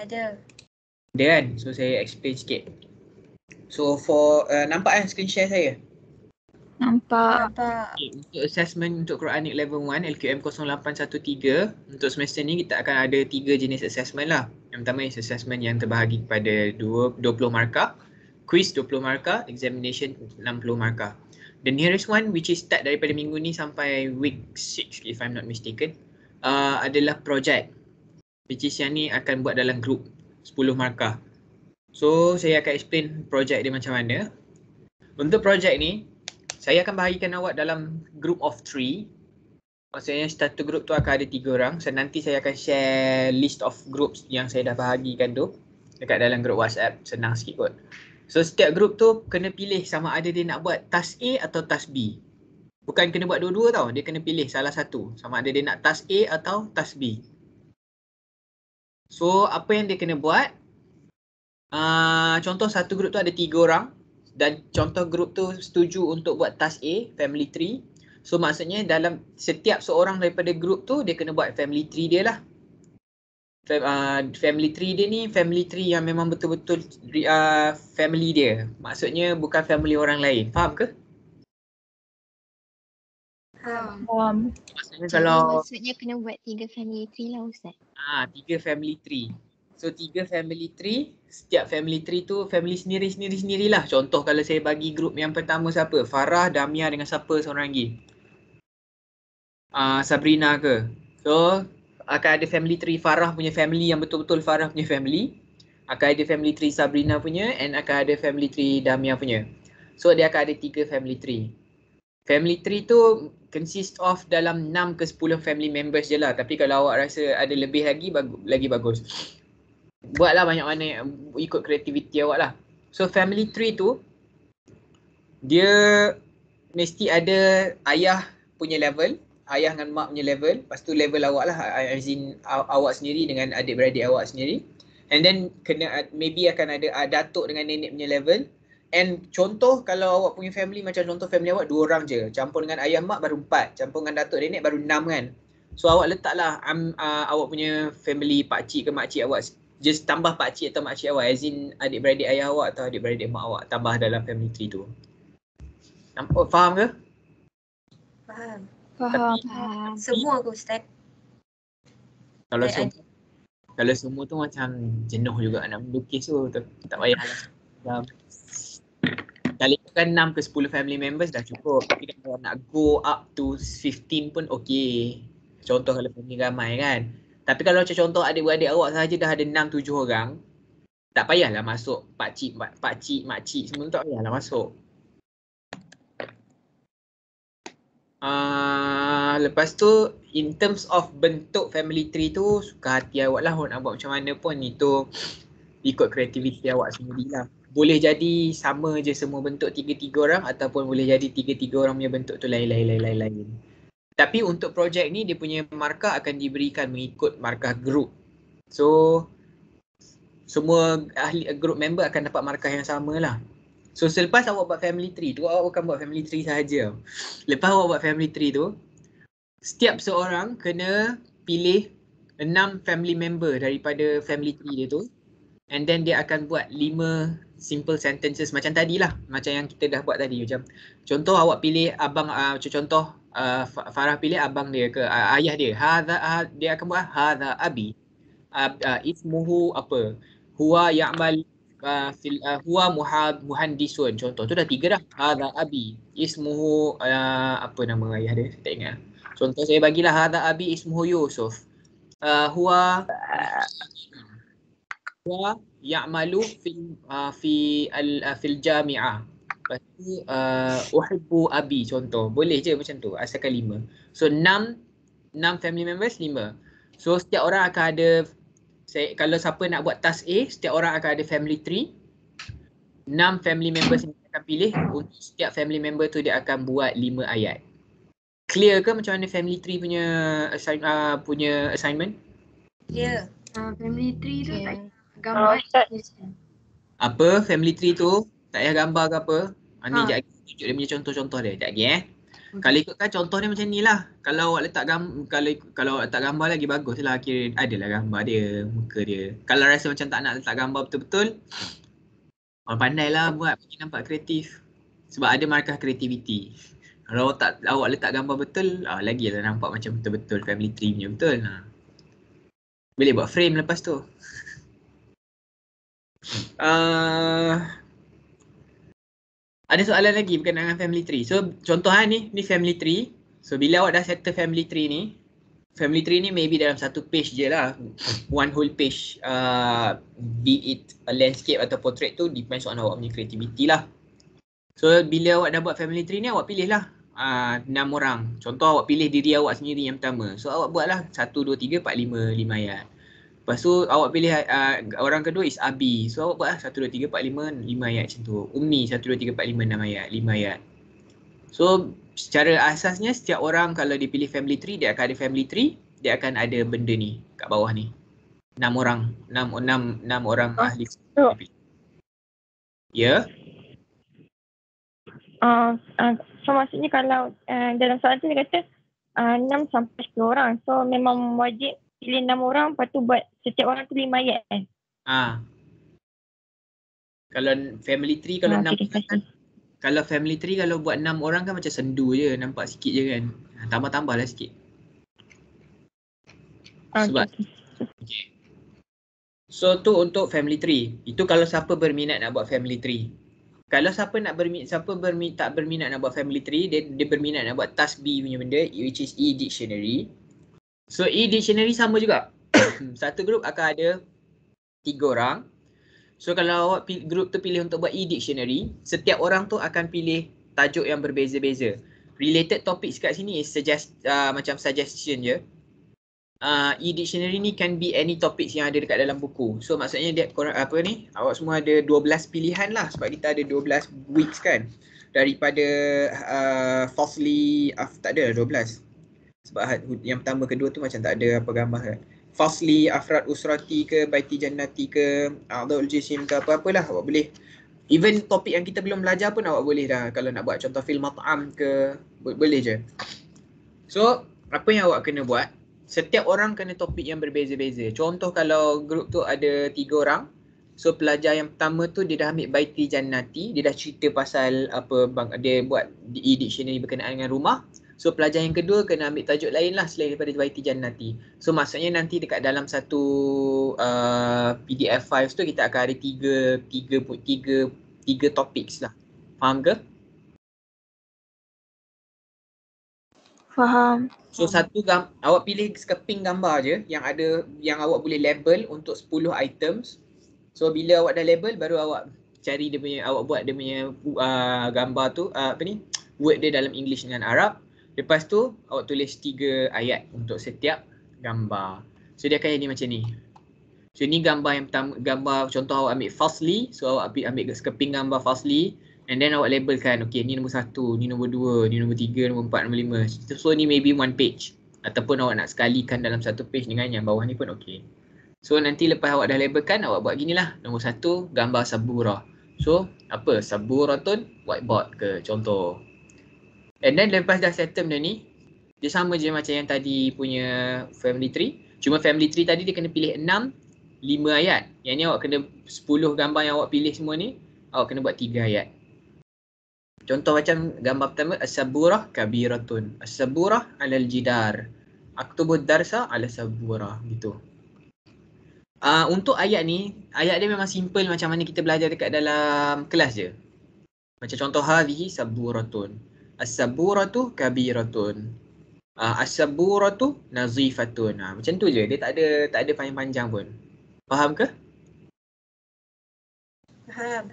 [SPEAKER 3] Ada.
[SPEAKER 1] Ada kan? So saya explain sikit. So for uh, nampak kan screen share saya?
[SPEAKER 2] Nampak.
[SPEAKER 3] Nampak.
[SPEAKER 1] Okay, untuk assessment untuk Quranic level 1 LQM 0813 untuk semester ni kita akan ada tiga jenis assessment lah. Yang pertama is assessment yang terbahagi kepada dua- 20 markah, quiz 20 markah, examination 60 markah. The nearest one which is start daripada minggu ni sampai week 6 if I'm not mistaken uh, adalah project which is yang ni akan buat dalam group 10 markah. So saya akan explain project dia macam mana. Untuk project ni saya akan bahagikan awak dalam group of three. Maksudnya satu group tu akan ada tiga orang. So nanti saya akan share list of groups yang saya dah bahagikan tu dekat dalam group WhatsApp. Senang sikit kot. So setiap group tu kena pilih sama ada dia nak buat task A atau task B. Bukan kena buat dua-dua tau. Dia kena pilih salah satu. Sama ada dia nak task A atau task B. So apa yang dia kena buat? Uh, contoh satu group tu ada tiga orang dan contoh group tu setuju untuk buat task A, family tree. So maksudnya dalam setiap seorang daripada group tu dia kena buat family tree dia lah. Fam, uh, family tree dia ni family tree yang memang betul-betul uh, family dia. Maksudnya bukan family orang lain. Faham ke?
[SPEAKER 2] Faham.
[SPEAKER 6] Faham.
[SPEAKER 1] Maksudnya
[SPEAKER 12] Jadi
[SPEAKER 1] kalau
[SPEAKER 12] maksudnya kena buat tiga family tree lah Ustaz.
[SPEAKER 1] ah tiga family tree. So tiga family tree, setiap family tree tu family sendiri sendiri sendirilah. Contoh kalau saya bagi group yang pertama siapa? Farah, Damia dengan siapa seorang lagi? Ah Sabrina ke? So akan ada family tree Farah punya family yang betul-betul Farah punya family. Akan ada family tree Sabrina punya and akan ada family tree Damia punya. So dia akan ada tiga family tree. Family tree tu consist of dalam 6 ke 10 family members je lah. Tapi kalau awak rasa ada lebih lagi, bagu- lagi bagus. Buatlah banyak mana ikut kreativiti awak lah. So family tree tu, dia mesti ada ayah punya level, ayah dengan mak punya level, lepas tu level awak lah as in aw- awak sendiri dengan adik-beradik awak sendiri. And then kena maybe akan ada uh, datuk dengan nenek punya level. And contoh kalau awak punya family macam contoh family awak dua orang je. Campur dengan ayah mak baru empat. Campur dengan datuk nenek baru enam kan. So awak letaklah um, uh, awak punya family pakcik ke makcik awak just tambah pakcik atau makcik awak as in adik-beradik ayah awak atau adik-beradik mak awak tambah dalam family tree tu. Nampak faham ke?
[SPEAKER 3] Faham.
[SPEAKER 2] Faham.
[SPEAKER 12] Faham.
[SPEAKER 3] Semua ke Ustaz?
[SPEAKER 1] Kalau semua kalau semua tu macam jenuh juga nak melukis tu tak, tak payah lah. Kali kan 6 ke 10 family members dah cukup. Tapi kalau nak go up to 15 pun okey. Contoh kalau family ramai kan. Tapi kalau macam contoh adik-beradik awak sahaja dah ada 6 7 orang, tak payahlah masuk pak cik, pak, pak cik, mak cik semua tu tak payahlah masuk. Uh, lepas tu in terms of bentuk family tree tu suka hati awak lah nak buat macam mana pun itu ikut kreativiti awak sendiri lah. Boleh jadi sama je semua bentuk tiga-tiga orang ataupun boleh jadi tiga-tiga orang punya bentuk tu lain-lain-lain-lain. Tapi untuk projek ni dia punya markah akan diberikan mengikut markah group. So semua ahli group member akan dapat markah yang sama lah. So selepas awak buat family tree tu awak bukan buat family tree sahaja. Lepas awak buat family tree tu setiap seorang kena pilih enam family member daripada family tree dia tu. And then dia akan buat lima simple sentences macam tadi lah macam yang kita dah buat tadi. Macam contoh awak pilih abang uh, contoh uh, Farah pilih abang dia ke uh, ayah dia. Hadha uh, dia akan buat hadha abi uh, uh, ismuhu apa? Huwa ya'mal uh, fil uh, huwa muhad muhandisun. Contoh tu dah tiga dah. Hadha abi ismuhu uh, apa nama ayah dia? Saya tak ingat. Contoh saya bagilah hadha abi ismuhu yusuf. Uh, huwa huwa ya'malu fi uh, fi al uh, fil jami'ah. Lepas tu uh, uhibbu abi contoh. Boleh je macam tu asalkan lima so enam enam family members lima. So setiap orang akan ada saya, kalau siapa nak buat task A, setiap orang akan ada family tree. Enam family members yang akan pilih. Untuk setiap family member tu dia akan buat lima ayat. Clear ke macam mana family tree punya assign, uh, punya assignment?
[SPEAKER 3] Ya.
[SPEAKER 12] Uh, family tree tu
[SPEAKER 2] Okay.
[SPEAKER 12] tak
[SPEAKER 6] Kalau
[SPEAKER 12] gambar.
[SPEAKER 6] Ustaz,
[SPEAKER 1] Apa family tree tu? Tak payah gambar ke apa? Ha. Ni
[SPEAKER 12] Ha.
[SPEAKER 1] sekejap lagi tunjuk dia punya contoh-contoh dia. Sekejap lagi eh. Kalau ikutkan contoh dia macam ni lah. Kalau awak letak gam kalau kalau awak letak gambar lagi bagus lah. Kira adalah gambar dia, muka dia. Kalau rasa macam tak nak letak gambar betul-betul, orang pandai lah buat bagi nampak kreatif. Sebab ada markah kreativiti. Kalau awak tak awak letak gambar betul, ah, lagi lah nampak macam betul-betul family tree punya betul. Ha. Boleh buat frame lepas tu. Uh, ada soalan lagi berkenaan dengan family tree. So contoh ha, ni, ni family tree. So bila awak dah settle family tree ni, family tree ni maybe dalam satu page je lah. One whole page. Uh, be it a landscape atau portrait tu depends on awak punya creativity lah. So bila awak dah buat family tree ni awak pilih lah uh, 6 orang. Contoh awak pilih diri awak sendiri yang pertama. So awak buat lah 1, 2, 3, 4, 5, 5 ayat. Lepas tu awak pilih uh, orang kedua is Abi. So awak buat lah 1, 2, 3, 4, 5, 5 ayat macam tu. Umi 1, 2, 3, 4, 5, 6 ayat, 5 ayat. So secara asasnya setiap orang kalau dipilih family tree, dia akan ada family tree, dia akan ada benda ni kat bawah ni. 6 orang, 6, 6, 6 orang
[SPEAKER 6] Oh,
[SPEAKER 1] ahli.
[SPEAKER 6] so-
[SPEAKER 1] Ya?
[SPEAKER 6] uh, uh, so maksudnya kalau uh, dalam soalan tu dia kata uh, 6 sampai 10 orang. So memang wajib pilih 6 orang lepas tu buat setiap orang tu 5 ayat eh.
[SPEAKER 1] Ah. Kalau family tree kalau
[SPEAKER 6] Ah,
[SPEAKER 1] 6
[SPEAKER 6] okay,
[SPEAKER 1] orang kan, kalau family tree kalau buat 6 orang kan macam sendu je, nampak sikit je kan. Ah, Tambah-tambah lah sikit.
[SPEAKER 6] Okay.
[SPEAKER 1] Sebab So tu untuk family tree. Itu kalau siapa berminat nak buat family tree. Kalau siapa nak berminat, siapa berminat, tak berminat nak buat family tree, dia, dia berminat nak buat task B punya benda which is e-dictionary. So e-dictionary sama juga. Satu group akan ada tiga orang. So kalau awak group tu pilih untuk buat e-dictionary, setiap orang tu akan pilih tajuk yang berbeza-beza. Related topics kat sini is suggest, uh, macam suggestion je uh, e-dictionary ni can be any topics yang ada dekat dalam buku. So maksudnya dia korang apa ni? Awak semua ada 12 pilihan lah sebab kita ada 12 weeks kan. Daripada uh, falsely uh, tak ada 12. Sebab yang pertama kedua tu macam tak ada apa gambar kan. Fasli, Afrad Usrati ke, Baiti Jannati ke, A'dha'ul Jisim ke apa-apalah awak boleh. Even topik yang kita belum belajar pun awak boleh dah kalau nak buat contoh film mat'am ke, bo- boleh je. So, apa yang awak kena buat, setiap orang kena topik yang berbeza-beza. Contoh kalau grup tu ada tiga orang, so pelajar yang pertama tu dia dah ambil Baiti Jannati, dia dah cerita pasal apa bang dia buat di e-dictionary berkenaan dengan rumah. So pelajar yang kedua kena ambil tajuk lain lah selain daripada Baiti Jannati. So maksudnya nanti dekat dalam satu uh, PDF files tu kita akan ada tiga, tiga, tiga, tiga, topik lah. Faham ke?
[SPEAKER 2] Faham.
[SPEAKER 1] So satu gam awak pilih keping gambar je yang ada yang awak boleh label untuk 10 items. So bila awak dah label baru awak cari dia punya awak buat dia punya uh, gambar tu uh, apa ni word dia dalam English dengan Arab. Lepas tu awak tulis tiga ayat untuk setiap gambar. So dia akan jadi macam ni. So ni gambar yang pertama gambar contoh awak ambil Fasli. So awak ambil, ambil sekeping gambar Fasli. And then awak labelkan, okay ni nombor satu, ni nombor dua, ni nombor tiga, nombor empat, nombor lima. So ni maybe one page. Ataupun awak nak sekalikan dalam satu page dengan yang bawah ni pun okay. So nanti lepas awak dah labelkan, awak buat gini lah. Nombor satu, gambar sabura. So apa, saburatun whiteboard ke contoh. And then lepas dah settle dah ni, dia sama je macam yang tadi punya family tree. Cuma family tree tadi dia kena pilih enam, lima ayat. Yang ni awak kena 10 gambar yang awak pilih semua ni, awak kena buat tiga ayat. Contoh macam gambar pertama as-saburah kabiratun. As-saburah alal jidar. Aktubu darsa ala saburah gitu. Uh, untuk ayat ni, ayat dia memang simple macam mana kita belajar dekat dalam kelas je. Macam contoh hadhihi saburatun. As-saburatu kabiratun. Uh, as-saburatu nazifatun. Uh, macam tu je. Dia tak ada tak ada panjang-panjang pun. Faham ke?
[SPEAKER 3] Faham.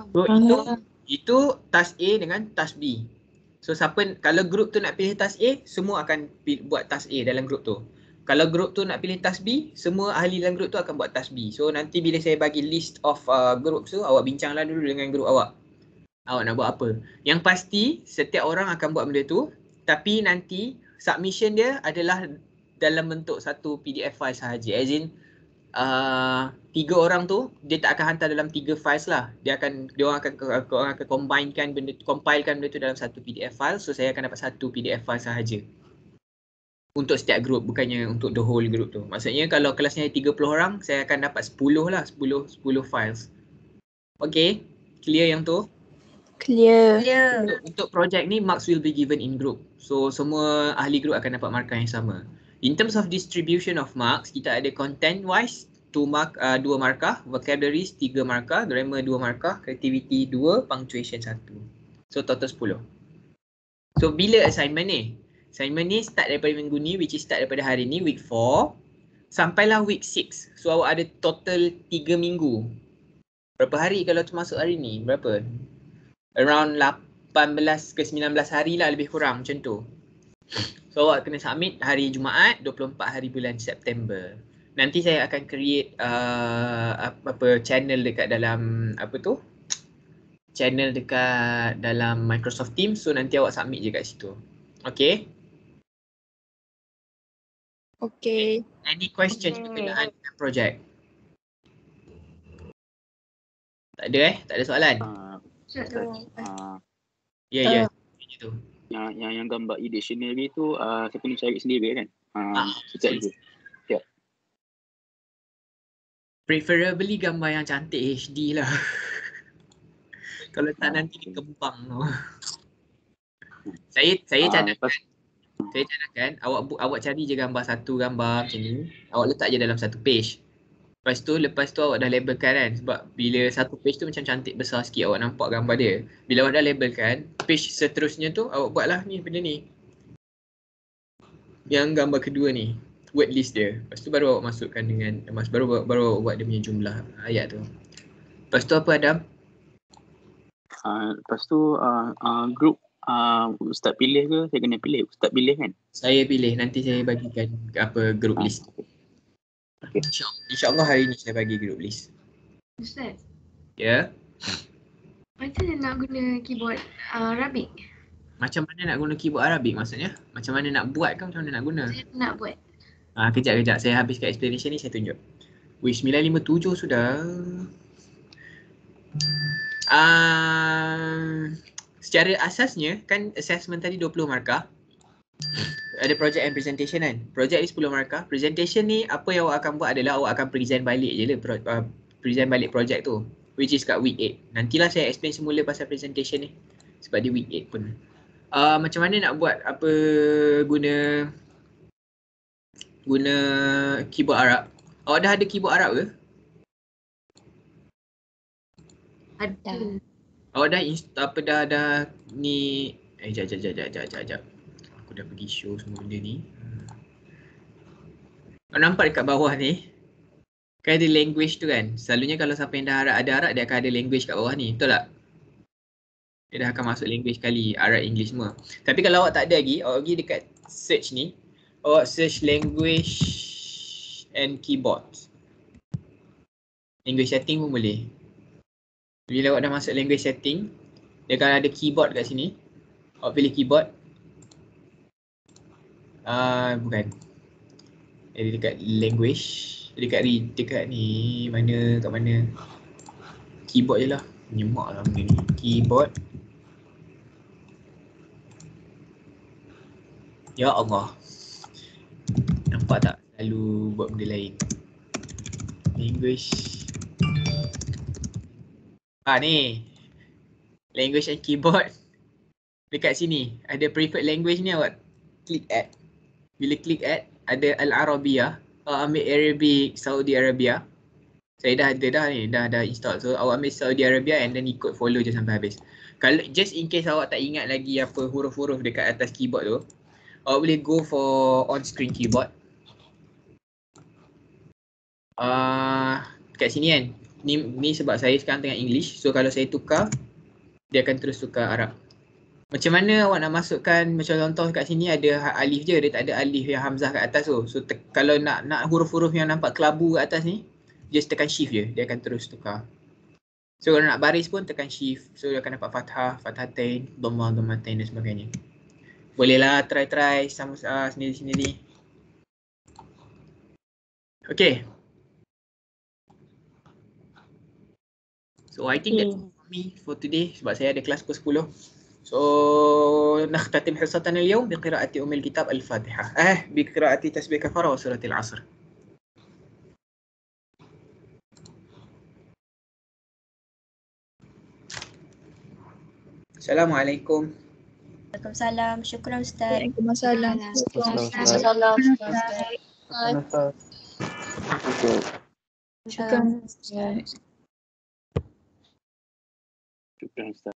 [SPEAKER 1] So, itu itu task A dengan task B. So siapa kalau group tu nak pilih task A, semua akan pi- buat task A dalam group tu. Kalau group tu nak pilih task B, semua ahli dalam group tu akan buat task B. So nanti bila saya bagi list of uh, group tu, awak bincanglah dulu dengan group awak. Awak nak buat apa? Yang pasti setiap orang akan buat benda tu, tapi nanti submission dia adalah dalam bentuk satu PDF file sahaja. As in uh, tiga orang tu dia tak akan hantar dalam tiga files lah. Dia akan dia orang akan orang akan combinekan benda compilekan benda tu dalam satu PDF file. So saya akan dapat satu PDF file sahaja. Untuk setiap group bukannya untuk the whole group tu. Maksudnya kalau kelasnya ada 30 orang, saya akan dapat 10 lah, 10 10 files. Okay, clear yang tu?
[SPEAKER 2] Clear.
[SPEAKER 3] Clear.
[SPEAKER 1] Untuk, untuk project ni marks will be given in group. So semua ahli group akan dapat markah yang sama. In terms of distribution of marks, kita ada content wise two mark uh, dua markah, vocabularies tiga markah, grammar dua markah, creativity dua, punctuation satu. So total 10. So bila assignment ni? Assignment ni start daripada minggu ni which is start daripada hari ni week 4 sampailah week 6. So awak ada total 3 minggu. Berapa hari kalau termasuk hari ni? Berapa? Around 18 ke 19 hari lah lebih kurang macam tu. So awak kena submit hari Jumaat 24 hari bulan September. Nanti saya akan create uh, apa, apa channel dekat dalam apa tu? Channel dekat dalam Microsoft Teams so nanti awak submit je kat situ. Okay?
[SPEAKER 2] Okay.
[SPEAKER 1] Any question
[SPEAKER 6] Okay.
[SPEAKER 1] berkenaan dengan project? Tak ada eh? Tak ada soalan?
[SPEAKER 8] Ah, Ah,
[SPEAKER 1] Ya, ya.
[SPEAKER 8] Yang yang yang gambar e-dictionary tu uh, saya kena cari sendiri kan? Uh,
[SPEAKER 1] Ah,
[SPEAKER 8] sekejap
[SPEAKER 1] betul.
[SPEAKER 8] je.
[SPEAKER 1] Preferably gambar yang cantik HD lah. Kalau tak nanti dia kembang tu. saya saya
[SPEAKER 8] Ah,
[SPEAKER 1] cadangkan,
[SPEAKER 8] lepas-
[SPEAKER 1] saya cadangkan awak bu, awak cari je gambar satu gambar macam ni. Awak letak je dalam satu page. Lepas tu lepas tu awak dah labelkan kan sebab bila satu page tu macam cantik besar sikit awak nampak gambar dia. Bila awak dah labelkan, page seterusnya tu awak buatlah ni benda ni. Yang gambar kedua ni, word list dia. Lepas tu baru awak masukkan dengan mas baru baru awak buat dia punya jumlah ayat tu. Lepas tu apa Adam?
[SPEAKER 8] Uh, lepas tu uh, uh, group uh, Ustaz pilih ke saya kena pilih? Ustaz pilih kan?
[SPEAKER 1] Saya pilih nanti saya bagikan apa group
[SPEAKER 8] Ah,
[SPEAKER 1] list.
[SPEAKER 8] Okay.
[SPEAKER 1] InsyaAllah, InsyaAllah hari ni saya bagi group list.
[SPEAKER 13] Ustaz,
[SPEAKER 1] Ya.
[SPEAKER 13] macam mana nak guna keyboard uh, Arabic?
[SPEAKER 1] Macam mana nak guna keyboard Arabik maksudnya? Macam mana nak buat ke macam mana nak guna?
[SPEAKER 3] Saya nak buat.
[SPEAKER 1] Ah, kejap kejap saya habiskan explanation ni saya tunjuk. Wish 957 sudah. Ah, secara asasnya kan assessment tadi 20 markah. Ada project and presentation kan. Project ni 10 markah. Presentation ni apa yang awak akan buat adalah awak akan present balik je lah pro, uh, present balik project tu which is kat week 8. Nantilah saya explain semula pasal presentation ni sebab dia week 8 pun. Uh, macam mana nak buat apa guna guna keyboard Arab. Awak dah ada keyboard Arab ke?
[SPEAKER 3] Ada.
[SPEAKER 1] Awak dah inst- apa dah dah ni eh jap jap jap jap jap jap, jap. Aku dah pergi show semua benda ni. Awak nampak dekat bawah ni? Kan ada language tu kan. Selalunya kalau siapa yang dah Arab ada Arab dia akan ada language kat bawah ni. Betul tak? Dia dah akan masuk language kali. Arab, English semua. Tapi kalau awak tak ada lagi, awak pergi dekat search ni. Awak search language and keyboard. Language setting pun boleh. Bila awak dah masuk language setting, dia akan ada keyboard kat sini. Awak pilih keyboard. Uh, bukan. Jadi dekat language, dekat ni, dekat ni mana kat mana? Keyboard je lah. Nyemak lah benda ni. Keyboard. Ya Allah. Nampak tak? Selalu buat benda lain. Language. Ah ni. Language and keyboard. Dekat sini. Ada preferred language ni awak klik add. Bila klik add, ada Al-Arabiyah. Awak ambil Arabic Saudi Arabia. Saya dah ada dah ni, dah dah install. So awak ambil Saudi Arabia and then ikut follow je sampai habis. Kalau just in case awak tak ingat lagi apa huruf-huruf dekat atas keyboard tu, awak boleh go for on screen keyboard. Uh, kat sini kan. Ni ni sebab saya sekarang tengah English. So kalau saya tukar, dia akan terus tukar Arab. Macam mana awak nak masukkan macam contoh kat sini ada ha- alif je, dia tak ada alif yang hamzah kat atas tu. So te- kalau nak nak huruf-huruf yang nampak kelabu kat atas ni, just tekan shift je, dia akan terus tukar. So kalau nak baris pun tekan shift. So dia akan dapat fathah, fathatain, dhamma, dhammatain dan sebagainya. Bolehlah try-try sama uh, sendiri-sendiri. Okay. So I think that's for me for today sebab saya ada kelas pukul 10. نختتم حصتنا اليوم بقراءة أم الكتاب الفاتحة. أه بقراءة تسبيح كفارة وسورة العصر. السلام عليكم.
[SPEAKER 3] وعليكم السلام. شكرا
[SPEAKER 2] أستاذ.
[SPEAKER 4] عليكم
[SPEAKER 3] السلام.
[SPEAKER 10] شكرا.
[SPEAKER 3] أستاذ
[SPEAKER 8] شكرا أستاذ.